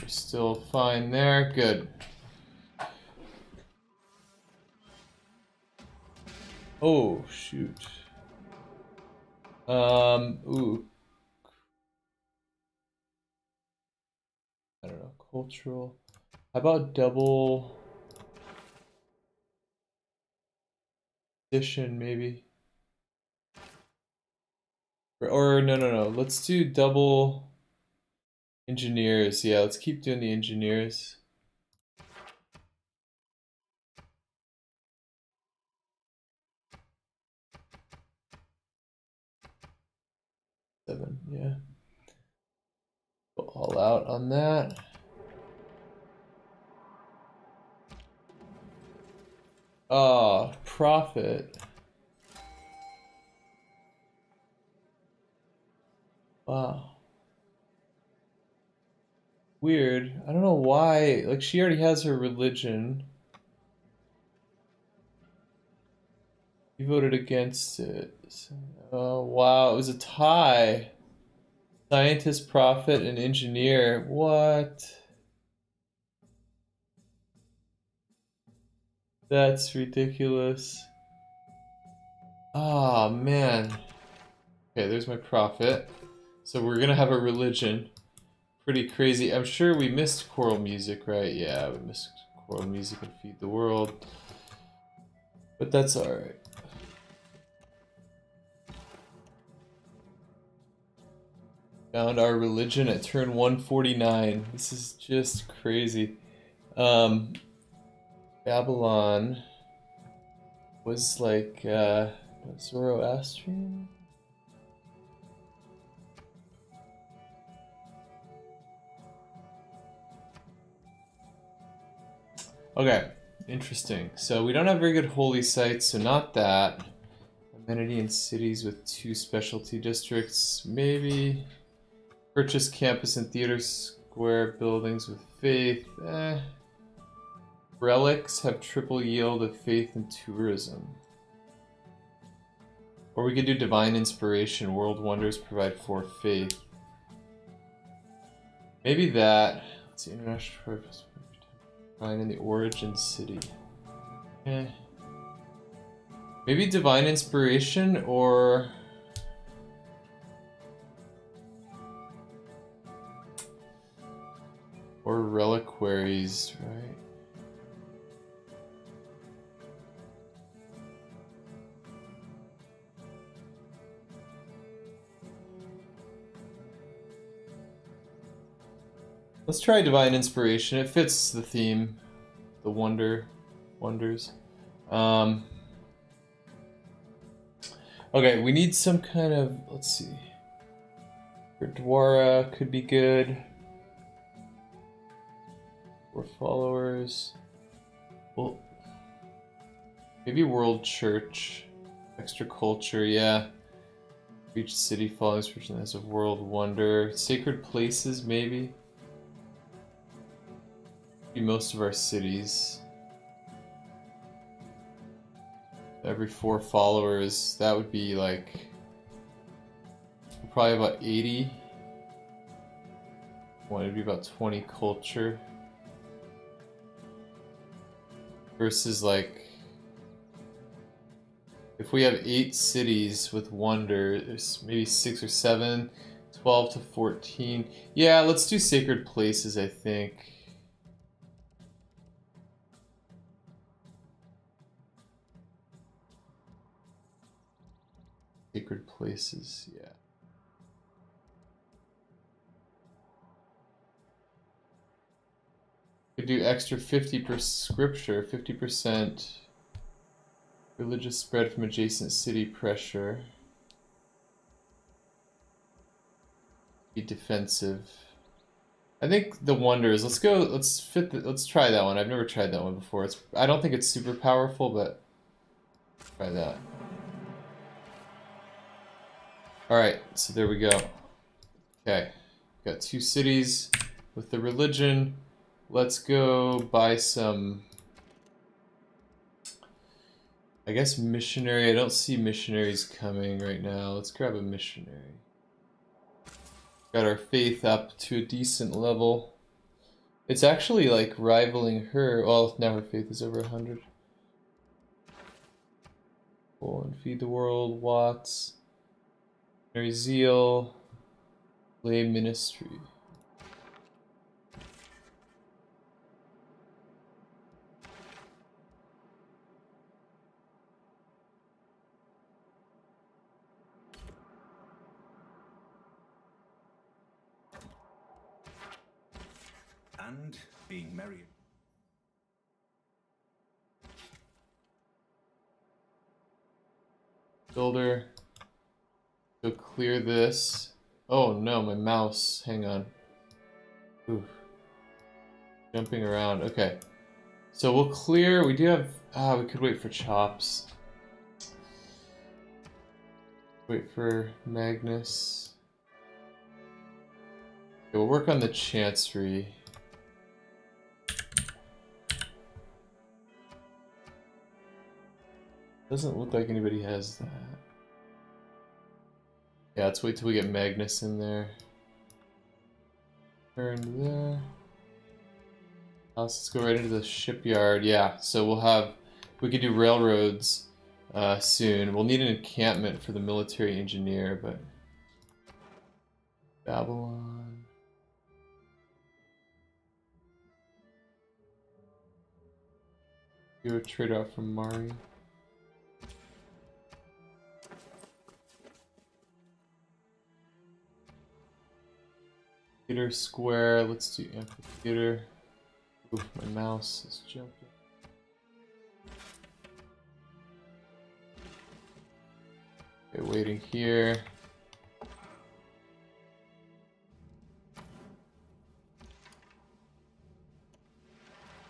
We're still fine there. Good. Oh, shoot. Um, ooh. I don't know, cultural. How about double addition, maybe? Or, no, no, no. Let's do double engineers. Yeah, let's keep doing the engineers. Seven, yeah. All out on that. Ah, oh, prophet. Wow. Weird. I don't know why. Like, she already has her religion. You voted against it. Oh, wow. It was a tie. Scientist, prophet, and engineer. What? That's ridiculous. Oh, man. Okay, there's my prophet. So we're gonna have a religion. Pretty crazy. I'm sure we missed choral music, right? Yeah, we missed choral music and feed the world. But that's alright. Found our religion at turn 149. This is just crazy. Um, Babylon was like uh, Zoroastrian? Okay, interesting. So we don't have very good holy sites, so not that. Amenity in cities with two specialty districts, maybe. Purchase campus and theater square buildings with faith, eh. Relics have triple yield of faith and tourism. Or we could do divine inspiration, world wonders provide for faith. Maybe that. Let's see, international purpose. Divine in the origin city. Eh. Maybe divine inspiration or or reliquaries, right? Let's try Divine Inspiration. It fits the theme. The wonder. Wonders. Um, okay, we need some kind of... Let's see. Dwara could be good. Four followers. Well, maybe World Church. Extra culture, yeah. Each city follows person as a world wonder. Sacred places, maybe. Be most of our cities. Every four followers, that would be like probably about 80. One would be about 20 culture. Versus like if we have eight cities with wonder, there's maybe six or seven, 12 to 14. Yeah, let's do sacred places, I think. Sacred places, yeah. Could do extra 50 per scripture, 50% Religious spread from adjacent city pressure. Be defensive. I think the wonders. Let's go. Let's fit. The, let's try that one. I've never tried that one before. It's. I don't think it's super powerful, but try that. All right. So there we go. Okay. Got two cities with the religion. Let's go buy some I guess missionary, I don't see missionaries coming right now. Let's grab a missionary. Got our faith up to a decent level. It's actually like rivaling her. Well, now her faith is over 100. Cool, and feed the world, Watts. Mary Zeal. Lay ministry. and being merry. Builder. Go clear this. Oh no, my mouse. Hang on. Oof. Jumping around. Okay. So we'll clear. We do have. Ah, we could wait for chops. Wait for Magnus. Okay, we'll work on the Chancery. Doesn't look like anybody has that. Yeah, let's wait till we get Magnus in there. Turn there. Let's go right into the shipyard. Yeah, so we'll have, we could do railroads uh, soon. We'll need an encampment for the military engineer, but Babylon. Do a trade off from Mari. Square. Let's do amphitheater. Oof, my mouse is jumping. Okay, waiting here.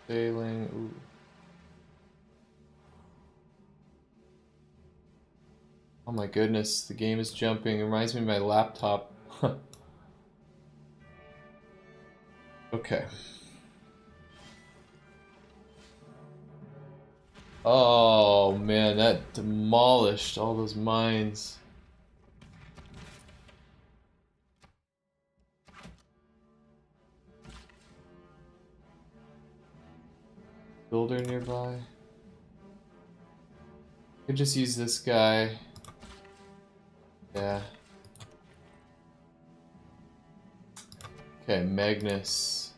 Sailing. Ooh. Oh my goodness, the game is jumping. It reminds me of my laptop. Okay. Oh man, that demolished all those mines. Builder nearby. Could just use this guy. Yeah. Okay, Magnus.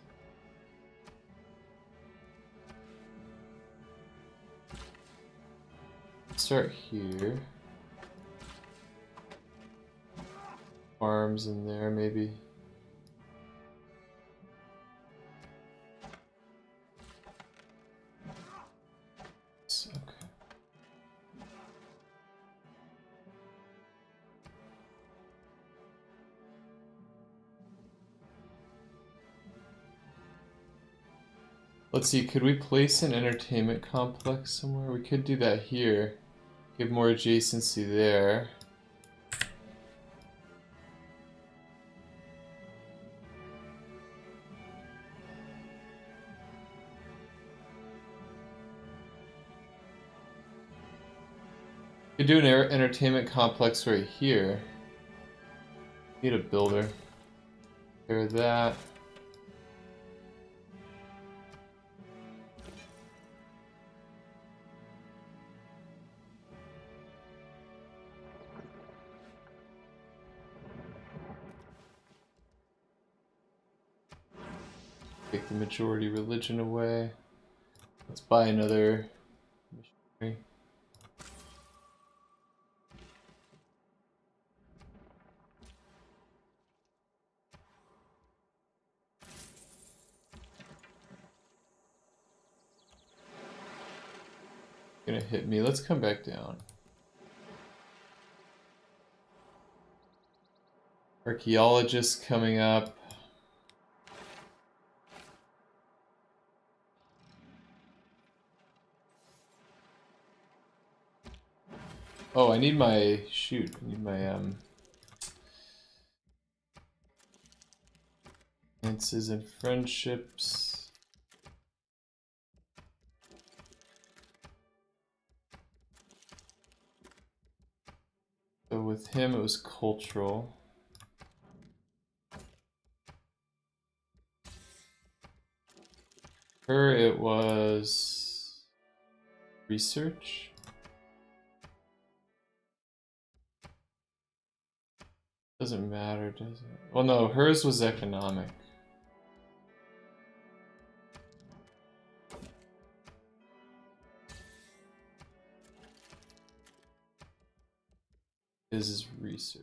start here. Arms in there, maybe. Let's see, could we place an entertainment complex somewhere? We could do that here. Give more adjacency there. Could do an er-, entertainment complex right here. Need a builder. Repair that. The majority religion away. Let's buy another missionary. Gonna hit me. Let's come back down. Archaeologists coming up. Oh, I need my shoot. I need my um Dances and friendships. So with him it was cultural. Her it was research. Doesn't matter, does it? Well, no, hers was economic. This is research.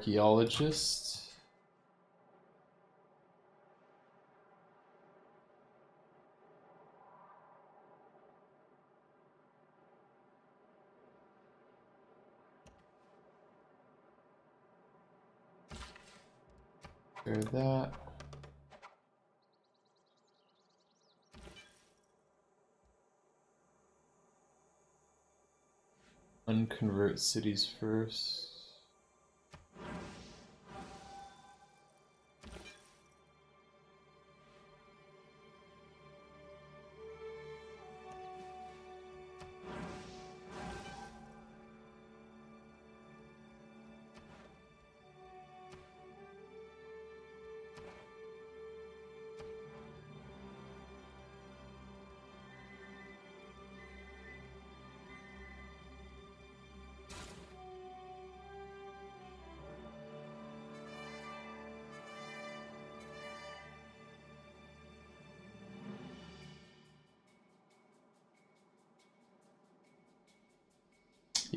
Archaeologist. Clear that. Unconvert cities first.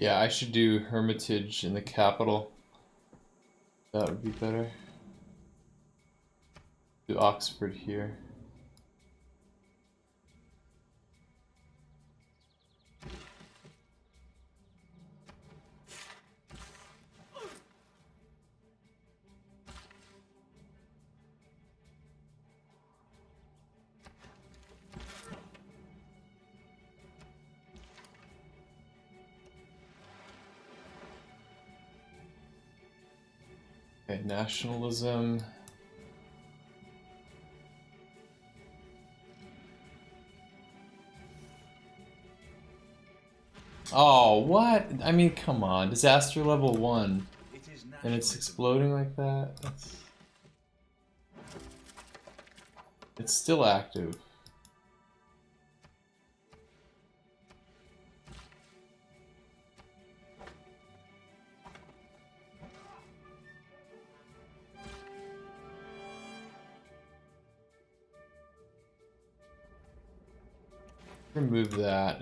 Yeah, I should do Hermitage in the capital. That would be better. Do Oxford here. Nationalism. Oh, what? I mean, come on. Disaster level 1. And it's exploding like that? That's... It's still active.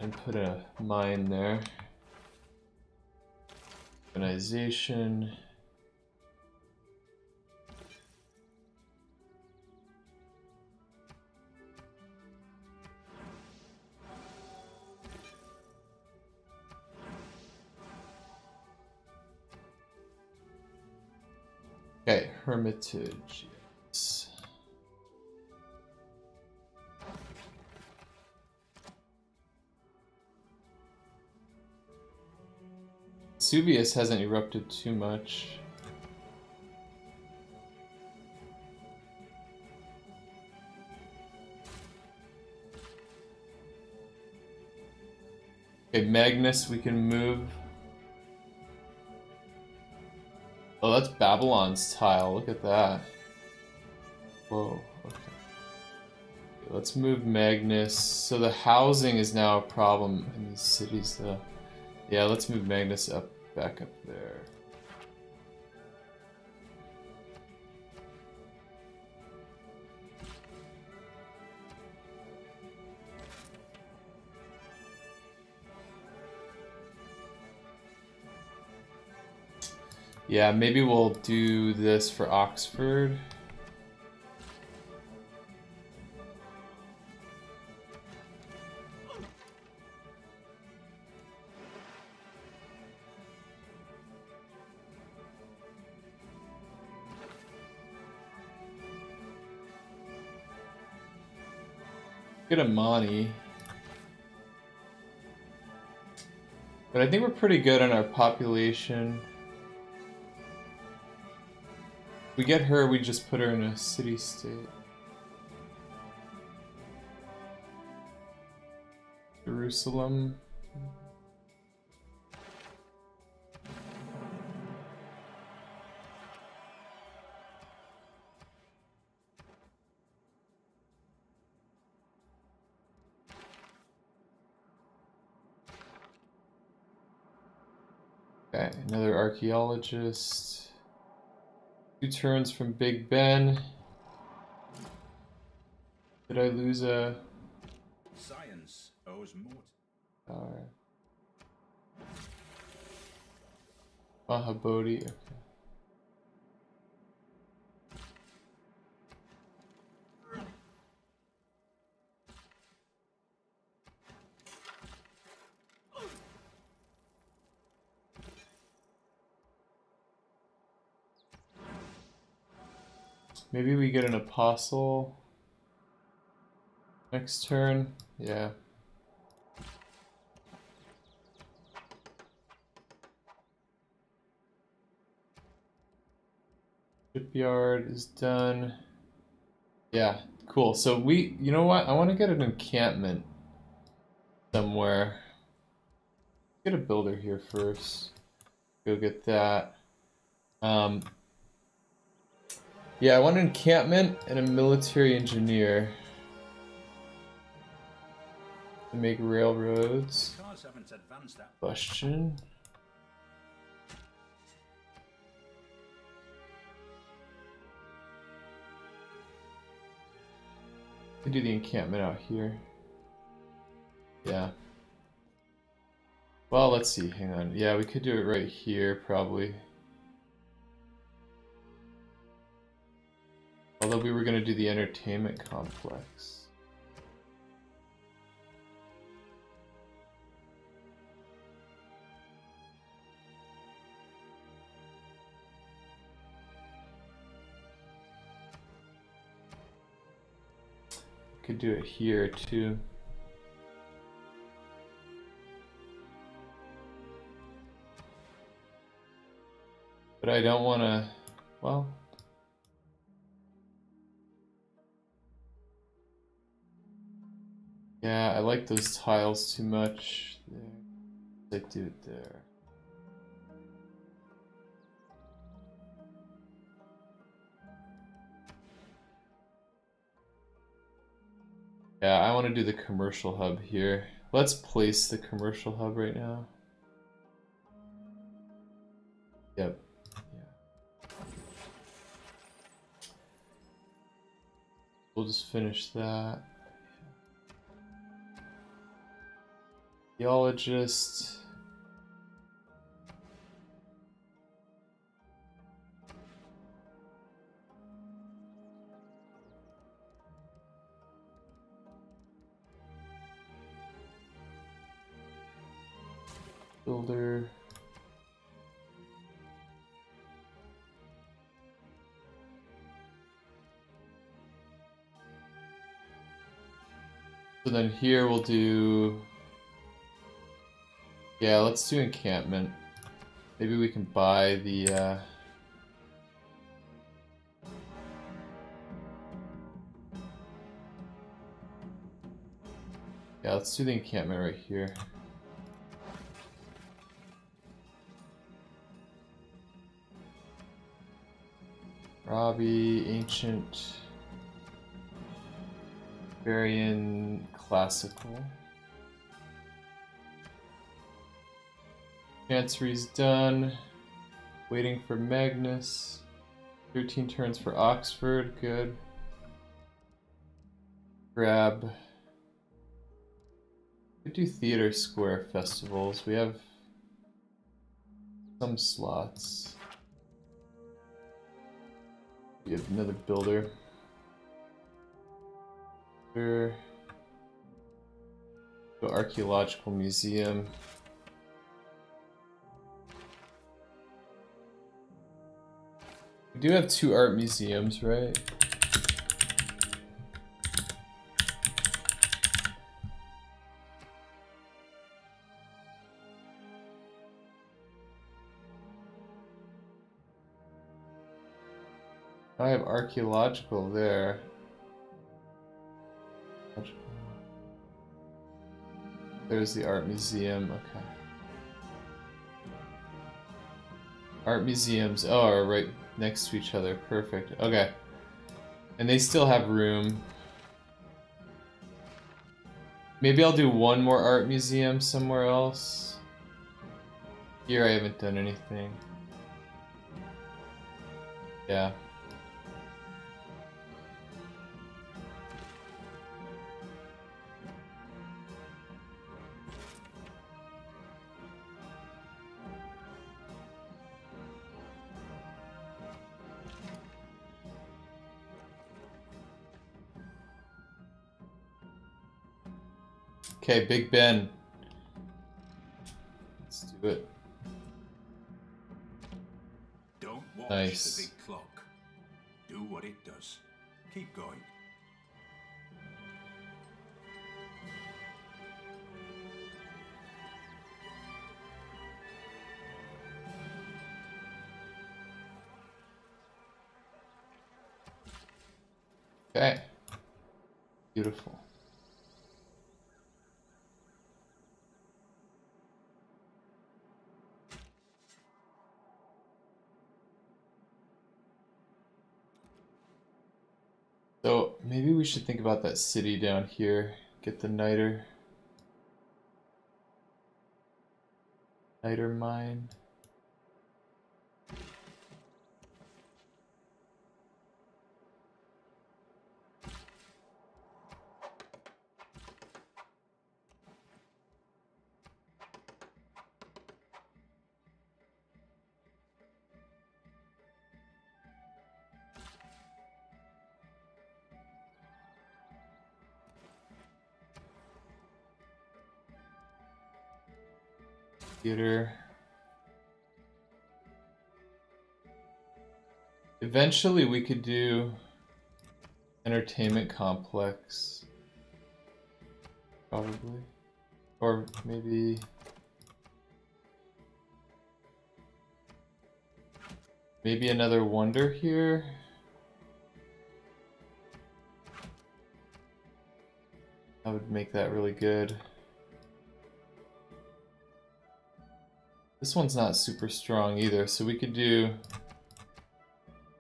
And put a mine there. Organization. Okay, Hermitage. Vesuvius hasn't erupted too much. Okay, Magnus we can move. Oh, that's Babylon's tile. Look at that. Whoa. Okay. okay. Let's move Magnus. So the housing is now a problem in these cities, though. Yeah, let's move Magnus up, back up there. Yeah, maybe we'll do this for Oxford. Get Amani. But I think we're pretty good on our population. we get her, we just put her in a city-state. Jerusalem. Another archaeologist. Two turns from Big Ben. Did I lose a... Science owes more... Alright. Mahabodhi, Maybe we get an apostle next turn. Yeah. Shipyard is done. Yeah, cool. So we, you know what? I want to get an encampment somewhere. Get a builder here first. Go get that. Um, yeah, I want an encampment and a military engineer to make railroads. Question. I do the encampment out here. Yeah. Well, let's see. Hang on. Yeah, we could do it right here, probably. Although we were going to do the entertainment complex. Could do it here too. But I don't want to, well, Yeah, I like those tiles too much. There. I do it there. Yeah, I want to do the commercial hub here. Let's place the commercial hub right now. Yep. Yeah. We'll just finish that. Archaeologist. Builder. So then here we'll do... Yeah, let's do encampment. Maybe we can buy the... Uh... Yeah, let's do the encampment right here. Robbie, ancient, Varian, classical. Chancery's done. Waiting for Magnus. 13 turns for Oxford, good. Grab. We do theater square festivals. We have some slots. We have another builder. Go archaeological museum. We do have two art museums, right? I have archaeological there. There's the art museum, okay. Art museums, oh, are right next to each other, perfect, okay. And they still have room. Maybe I'll do one more art museum somewhere else. Here I haven't done anything. Yeah. Okay, Big Ben. Let's do it. Don't watch Nice. the big clock. Do what it does. Keep going. Okay. Beautiful. So maybe we should think about that city down here. Get the niter. Niter mine. Theater. Eventually we could do entertainment complex. Probably. Or maybe maybe another wonder here. That would make that really good. This one's not super strong either, so we could do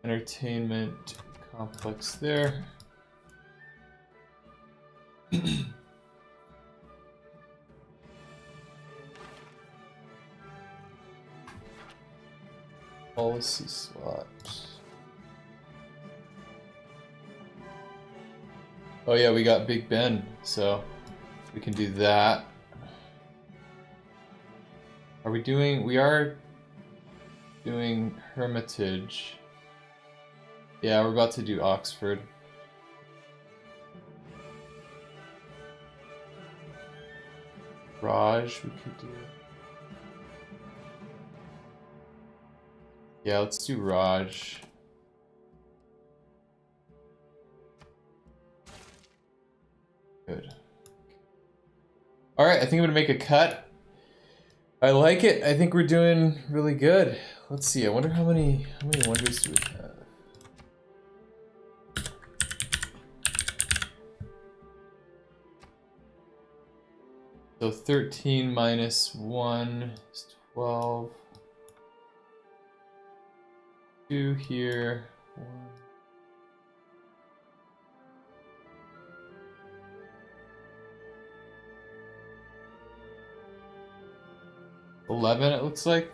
entertainment complex there. Policy slot. Oh yeah, we got Big Ben, so we can do that. Are we doing... We are doing Hermitage. Yeah, we're about to do Oxford. Raj, we could do. Yeah, let's do Raj. Good. Alright, I think I'm gonna make a cut. I like it. I think we're doing really good. Let's see, I wonder how many how many wonders do we have? So 13 minus 1 is 12. 2 here. 1. Eleven, it looks like.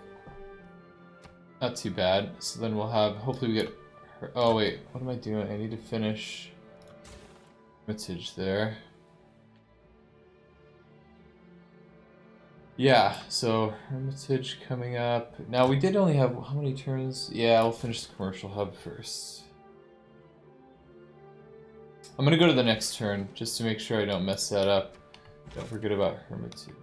Not too bad. So then we'll have. Hopefully, we get. Her, oh wait, what am I doing? I need to finish. Hermitage there. Yeah, so Hermitage coming up. Now we did only have how many turns? Yeah, we'll finish the commercial hub first. I'm gonna go to the next turn just to make sure I don't mess that up. Don't forget about Hermitage.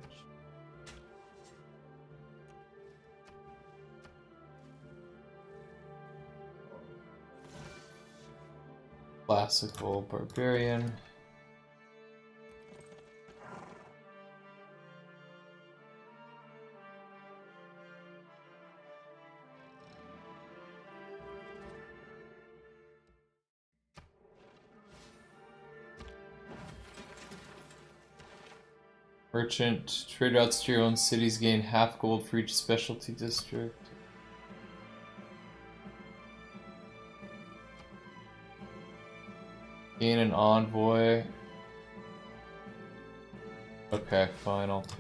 Classical barbarian. Merchant, trade routes to your own cities gain half gold for each specialty district. Gain an envoy. Okay, fine, I'll take.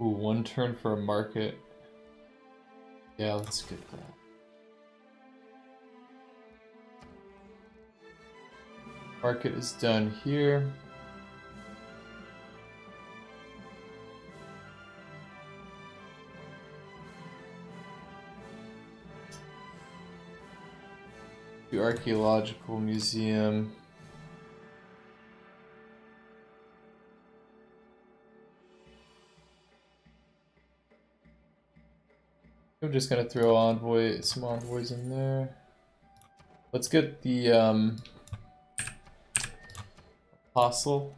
Ooh, one turn for a market. Yeah, let's get that. Market is done here. The Archaeological Museum. I'm just gonna throw envoy some envoys in there. Let's get the um, apostle.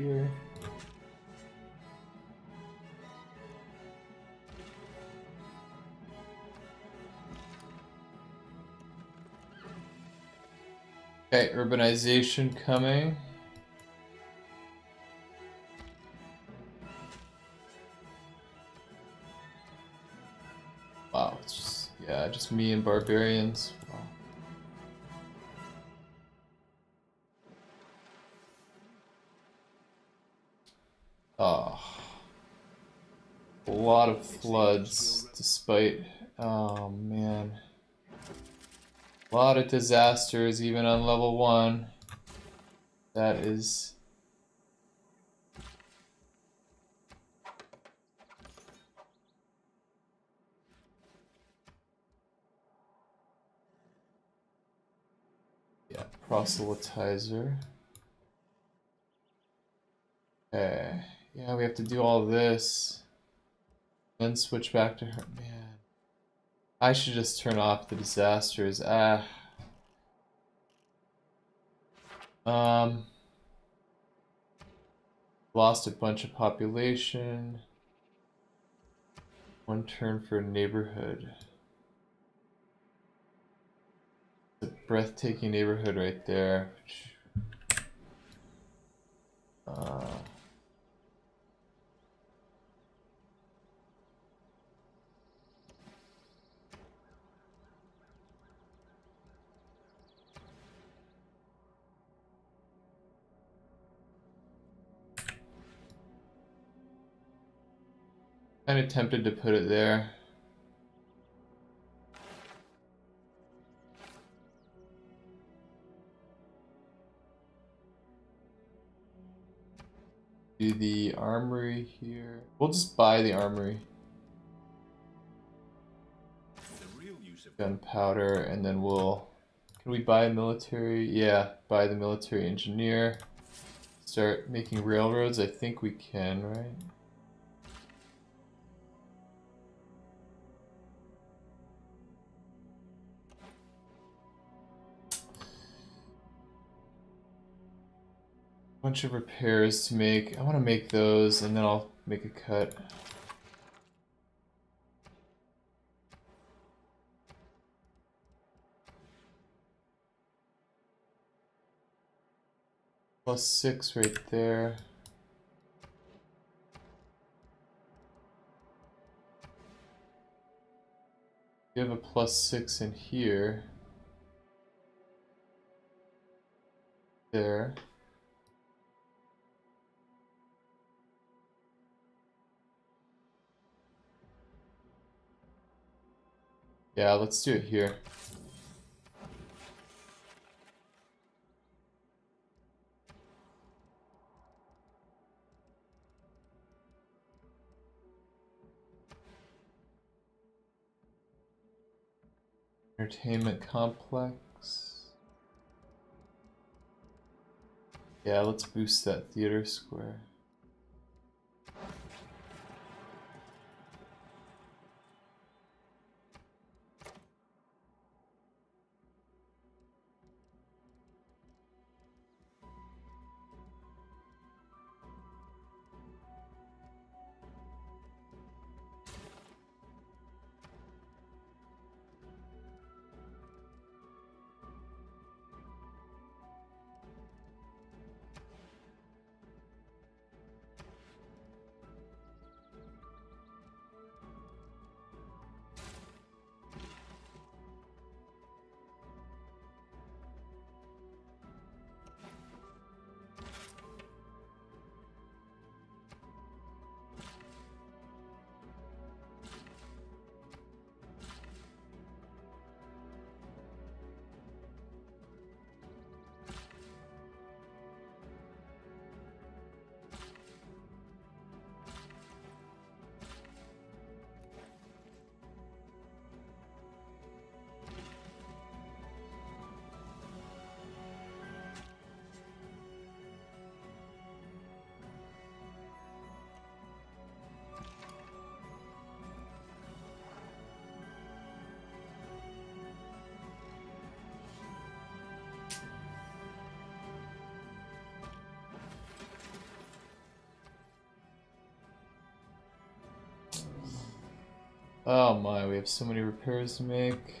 Here. Okay, urbanization coming. Wow, just, yeah, just me and barbarians. Wow. Lot of floods, despite, oh man. A lot of disasters, even on level one. That is... Yeah, proselytizer. Okay. Yeah, we have to do all this. Then switch back to her. Man. I should just turn off the disasters. Ah. Um. Lost a bunch of population. One turn for a neighborhood. a breathtaking neighborhood right there. Uh, Of tempted to put it there. Do the armory here. We'll just buy the armory. Gunpowder, and then we'll... Can we buy a military? Yeah, buy the military engineer. Start making railroads? I think we can, right? Bunch of repairs to make. I want to make those and then I'll make a cut. Plus six right there. We have a plus six in here. There. Yeah, let's do it here. Entertainment complex. Yeah, let's boost that theater square. Oh my, we have so many repairs to make.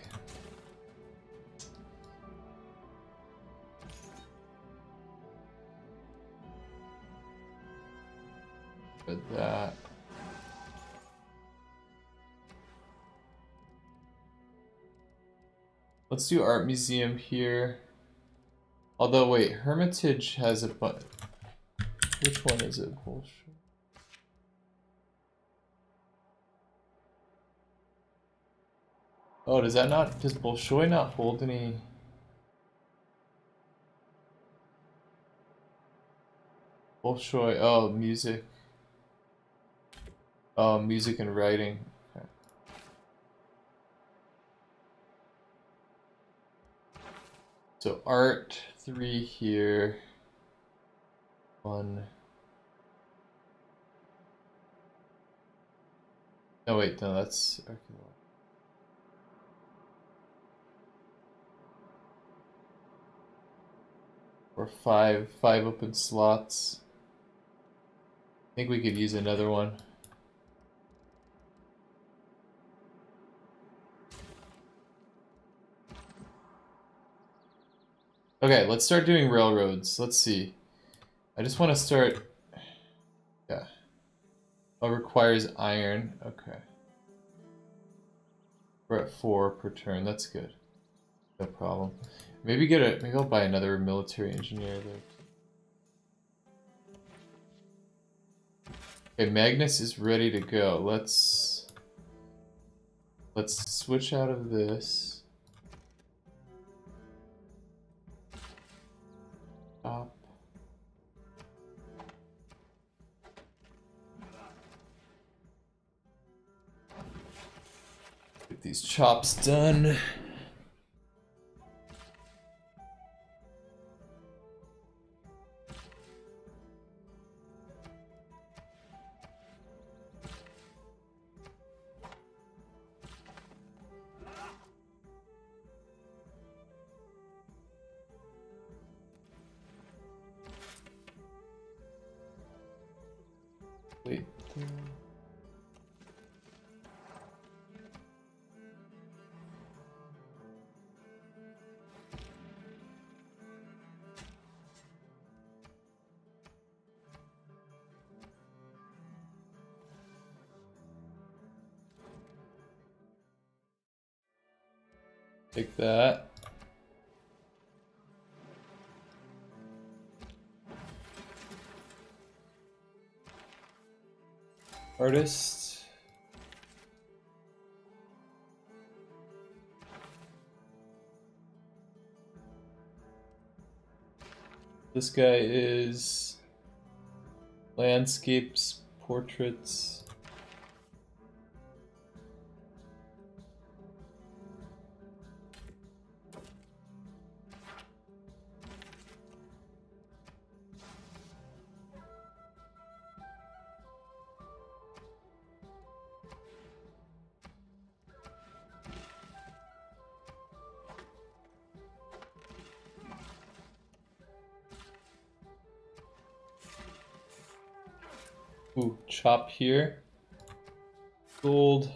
But that. Let's do art museum here. Although wait, Hermitage has a but which one is it? Bolshoi. Oh, does that not, does Bolshoi not hold any? Bolshoi, oh, music. Oh, music and writing. So art, three here. One. Oh wait, no, that's archaeology. Or five five open slots. I think we could use another one. Okay, let's start doing railroads. Let's see. I just want to start... Yeah. Oh, requires iron. Okay. We're at four per turn. That's good. No problem. Maybe get a maybe I'll buy another military engineer there. Okay, Magnus is ready to go. Let's let's switch out of this. Stop. Get these chops done. This guy is landscapes, portraits. Ooh, chop here. Gold.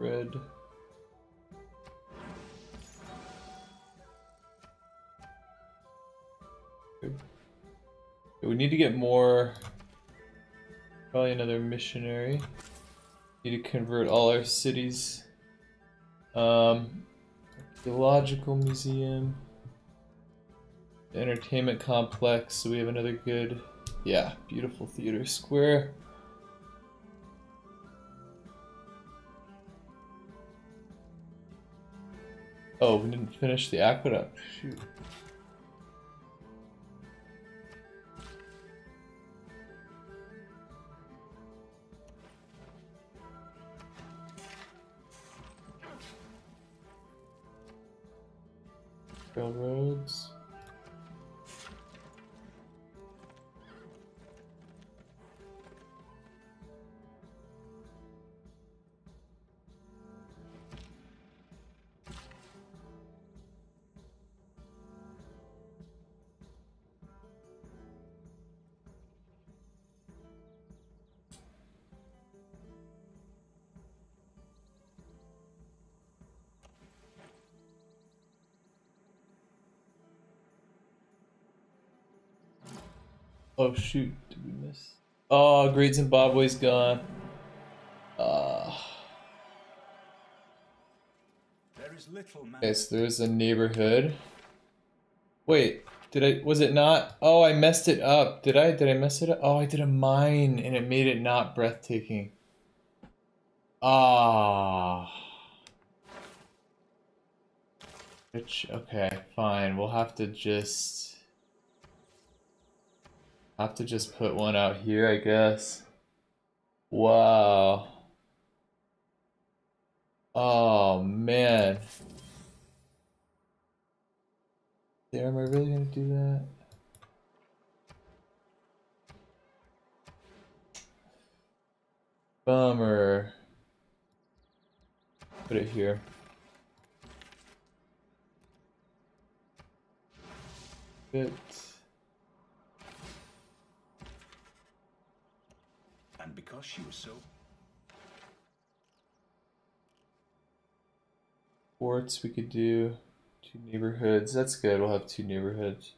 Red. We need to get more. Probably another missionary. Need to convert all our cities. Um, archaeological museum. Entertainment complex, so we have another good, yeah, beautiful theater square. Oh, we didn't finish the aqueduct. Shoot. Railroads. Oh shoot, did we miss? Oh, Great Zimbabwe's gone. Uh, There is little okay, so there's a neighborhood. Wait, did I? Was it not? Oh, I messed it up. Did I? Did I mess it up? Oh, I did a mine and it made it not breathtaking. Ah. Which? Okay, fine. We'll have to just. Have to just put one out here, I guess. Wow. Oh man. There, am I really gonna do that? Bummer. Put it here. Good. And because she was so Forts, we could do two neighborhoods. That's good. We'll have two neighborhoods.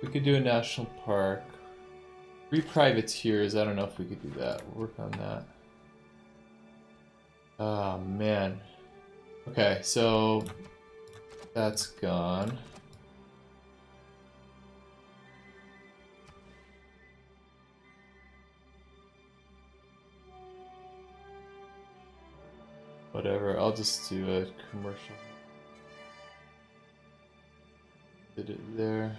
We could do a national park. Three privateers. I don't know if we could do that. We'll work on that. Oh man. Okay, so that's gone. Whatever, I'll just do a commercial. Did it there.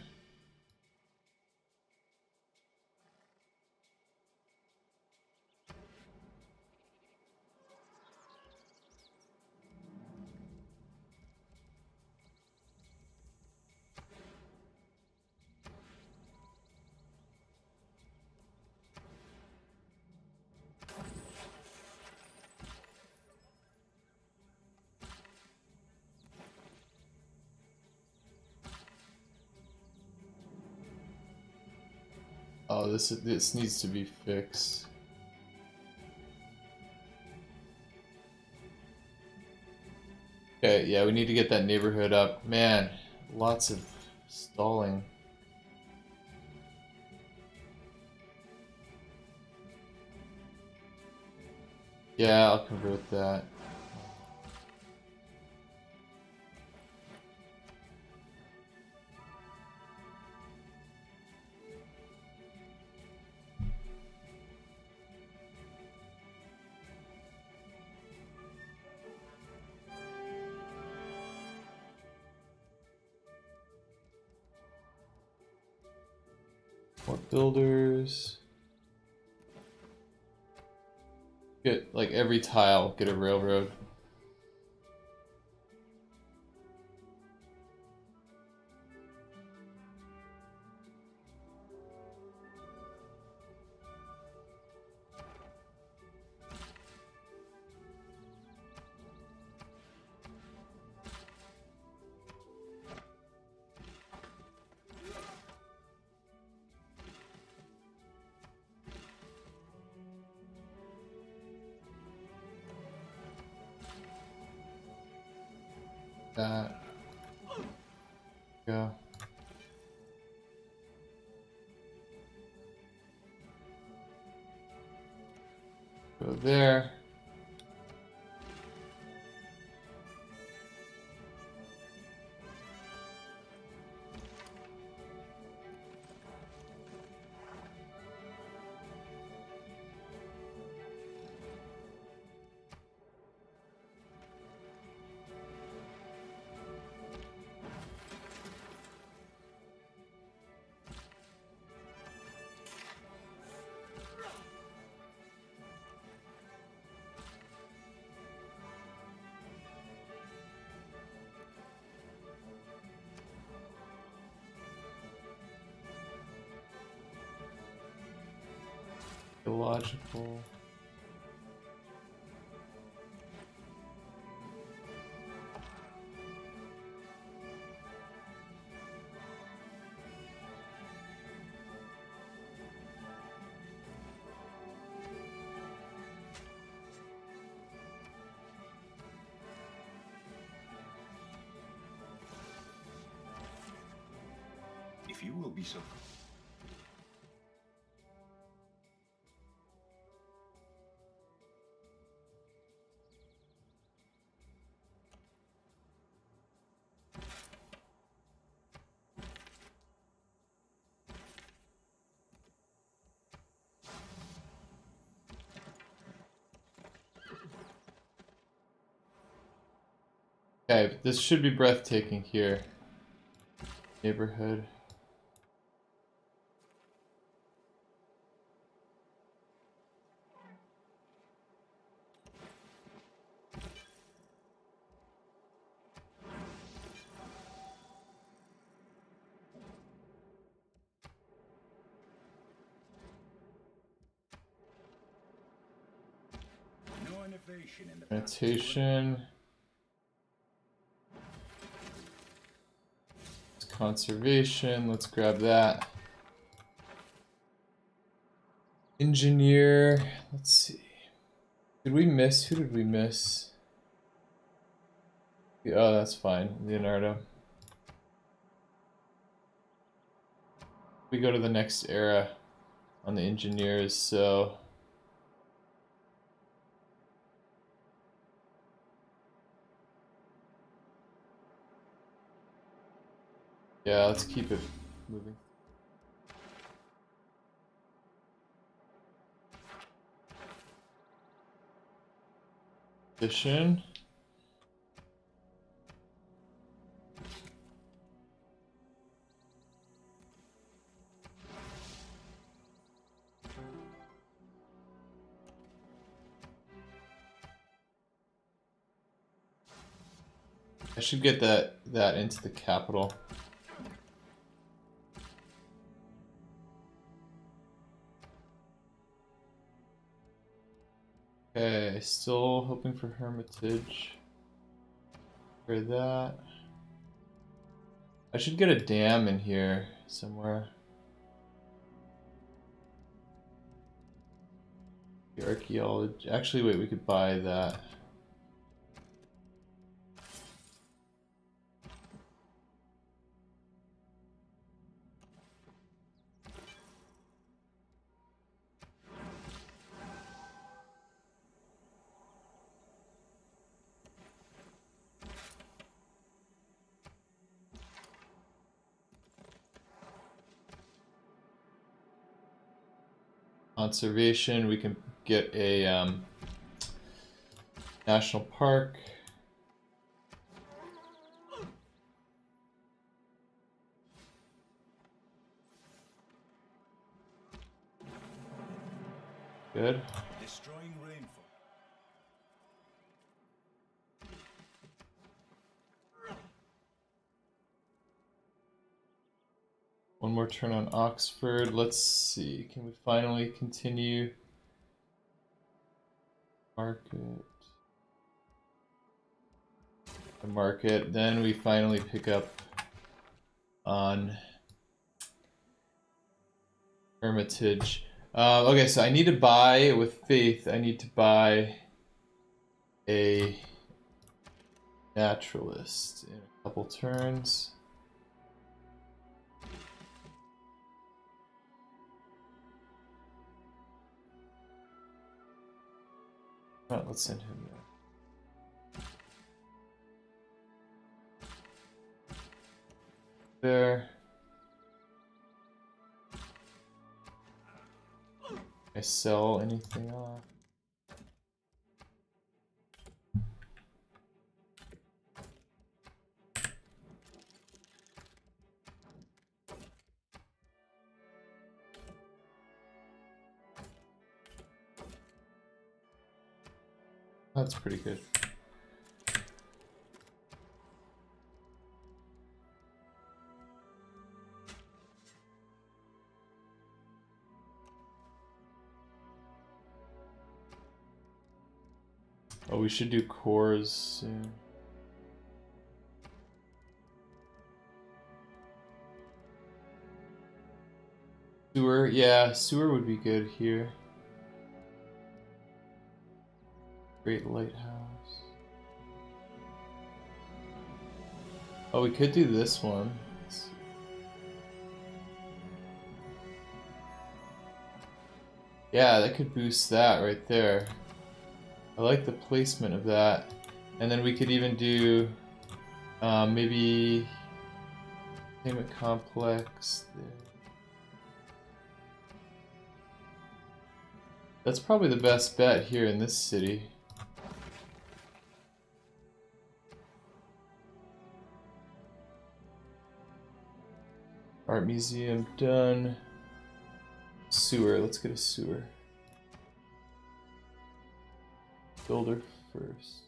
Oh, this this needs to be fixed. Okay, yeah, we need to get that neighborhood up. Man, lots of stalling. Yeah, I'll convert that. Builders. Get like every tile, get a railroad. If you will be so Okay, this should be breathtaking here. Neighborhood. no Conservation, let's grab that. Engineer, let's see. Did we miss? Who did we miss? Oh, that's fine. Leonardo. We go to the next era on the engineers, so Yeah, let's keep it moving. Addition. I should get that that into the capital. Okay, still hoping for Hermitage. For that. I should get a dam in here somewhere. The archaeology. Actually, wait, we could buy that. Conservation. We can get a um, national park. Good. More turn on Oxford. Let's see. Can we finally continue? Market. The market. Then we finally pick up on Hermitage. Uh, okay, so I need to buy with faith. I need to buy a naturalist in a couple turns. Alright, let's send him there. There. I sell anything off? That's pretty good. Oh, we should do cores soon. Sewer, yeah, sewer would be good here. Great Lighthouse. Oh, we could do this one. Yeah, that could boost that right there. I like the placement of that. And then we could even do um, maybe payment complex there. That's probably the best bet here in this city. Art museum done. Sewer, let's get a sewer. Builder first.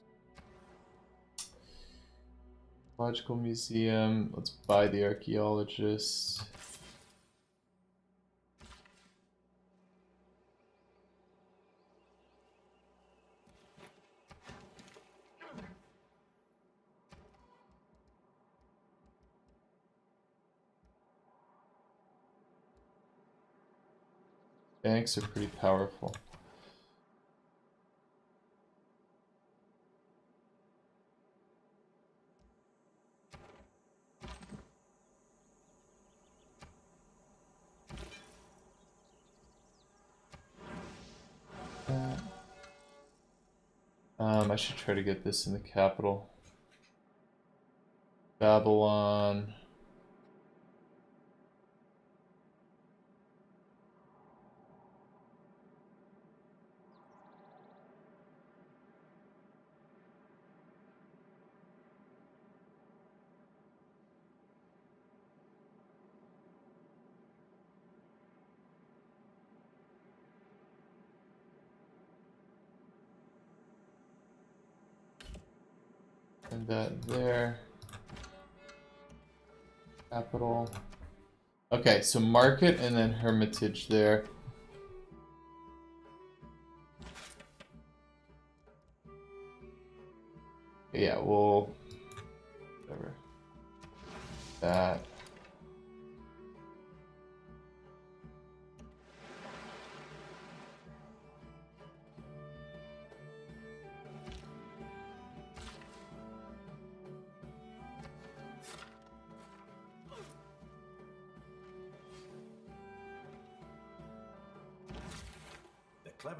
Logical museum, let's buy the archaeologist. Banks are pretty powerful. Um, I should try to get this in the capital. Babylon. That there. Capital. Okay, so market and then hermitage there. Yeah, we'll whatever. That.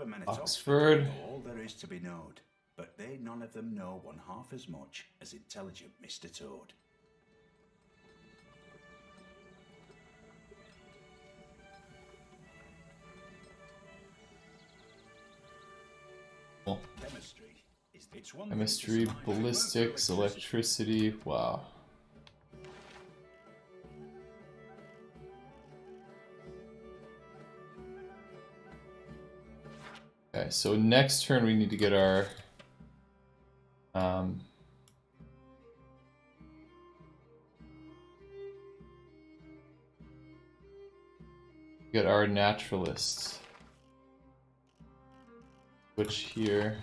Men Oxford. all there is to be known, but they none of them know one half as much as intelligent Mr. Toad. Chemistry is it's one Chemistry, survive if it weren't for ballistics, electricity. Wow. Okay, so next turn we need to get our um get our naturalists. Which here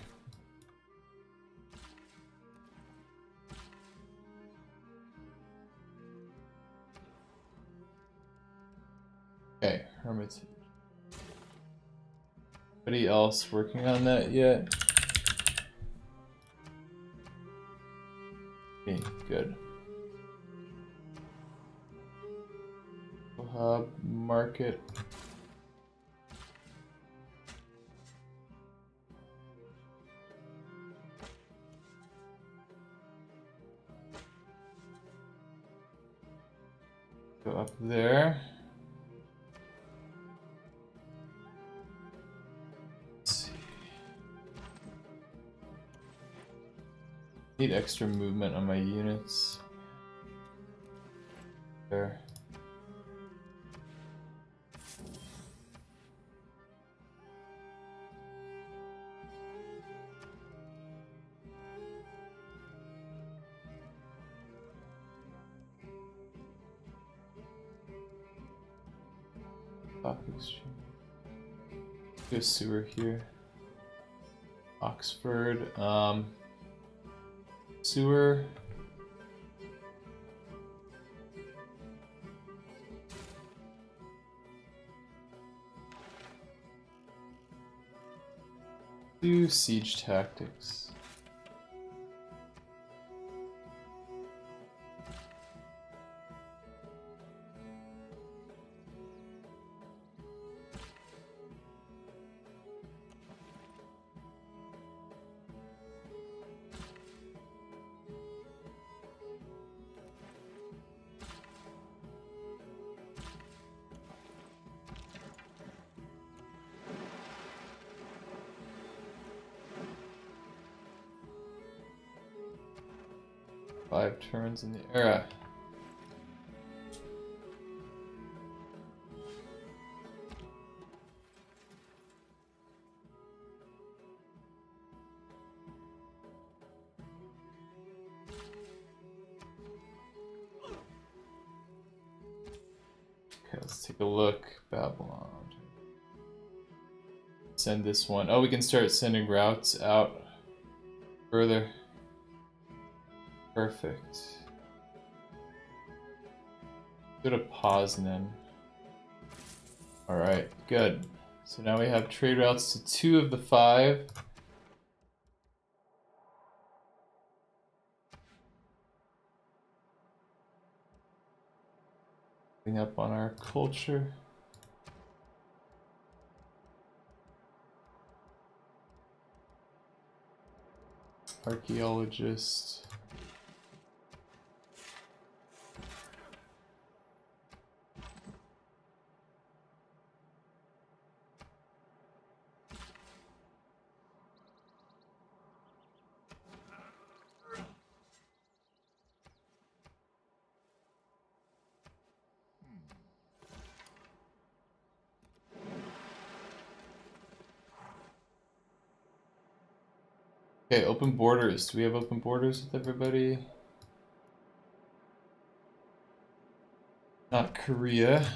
Okay, Hermitage. Anybody else working on that yet? Okay, good. Hub, market. Go up there. Need extra movement on my units. There. Sewer here. Oxford. Um, sewer. Do siege tactics. This one. Oh, we can start sending routes out further. Perfect. Go to Poznan. Alright, good. So now we have trade routes to two of the five. Up on our culture. Archaeologist. Open borders. Do we have open borders with everybody? Not Korea.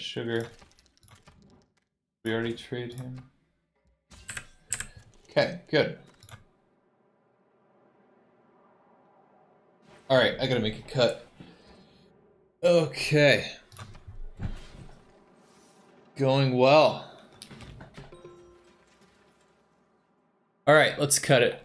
Sugar. We already trade him. Okay, good. Alright, I gotta make a cut. Okay. Going well. Alright, let's cut it.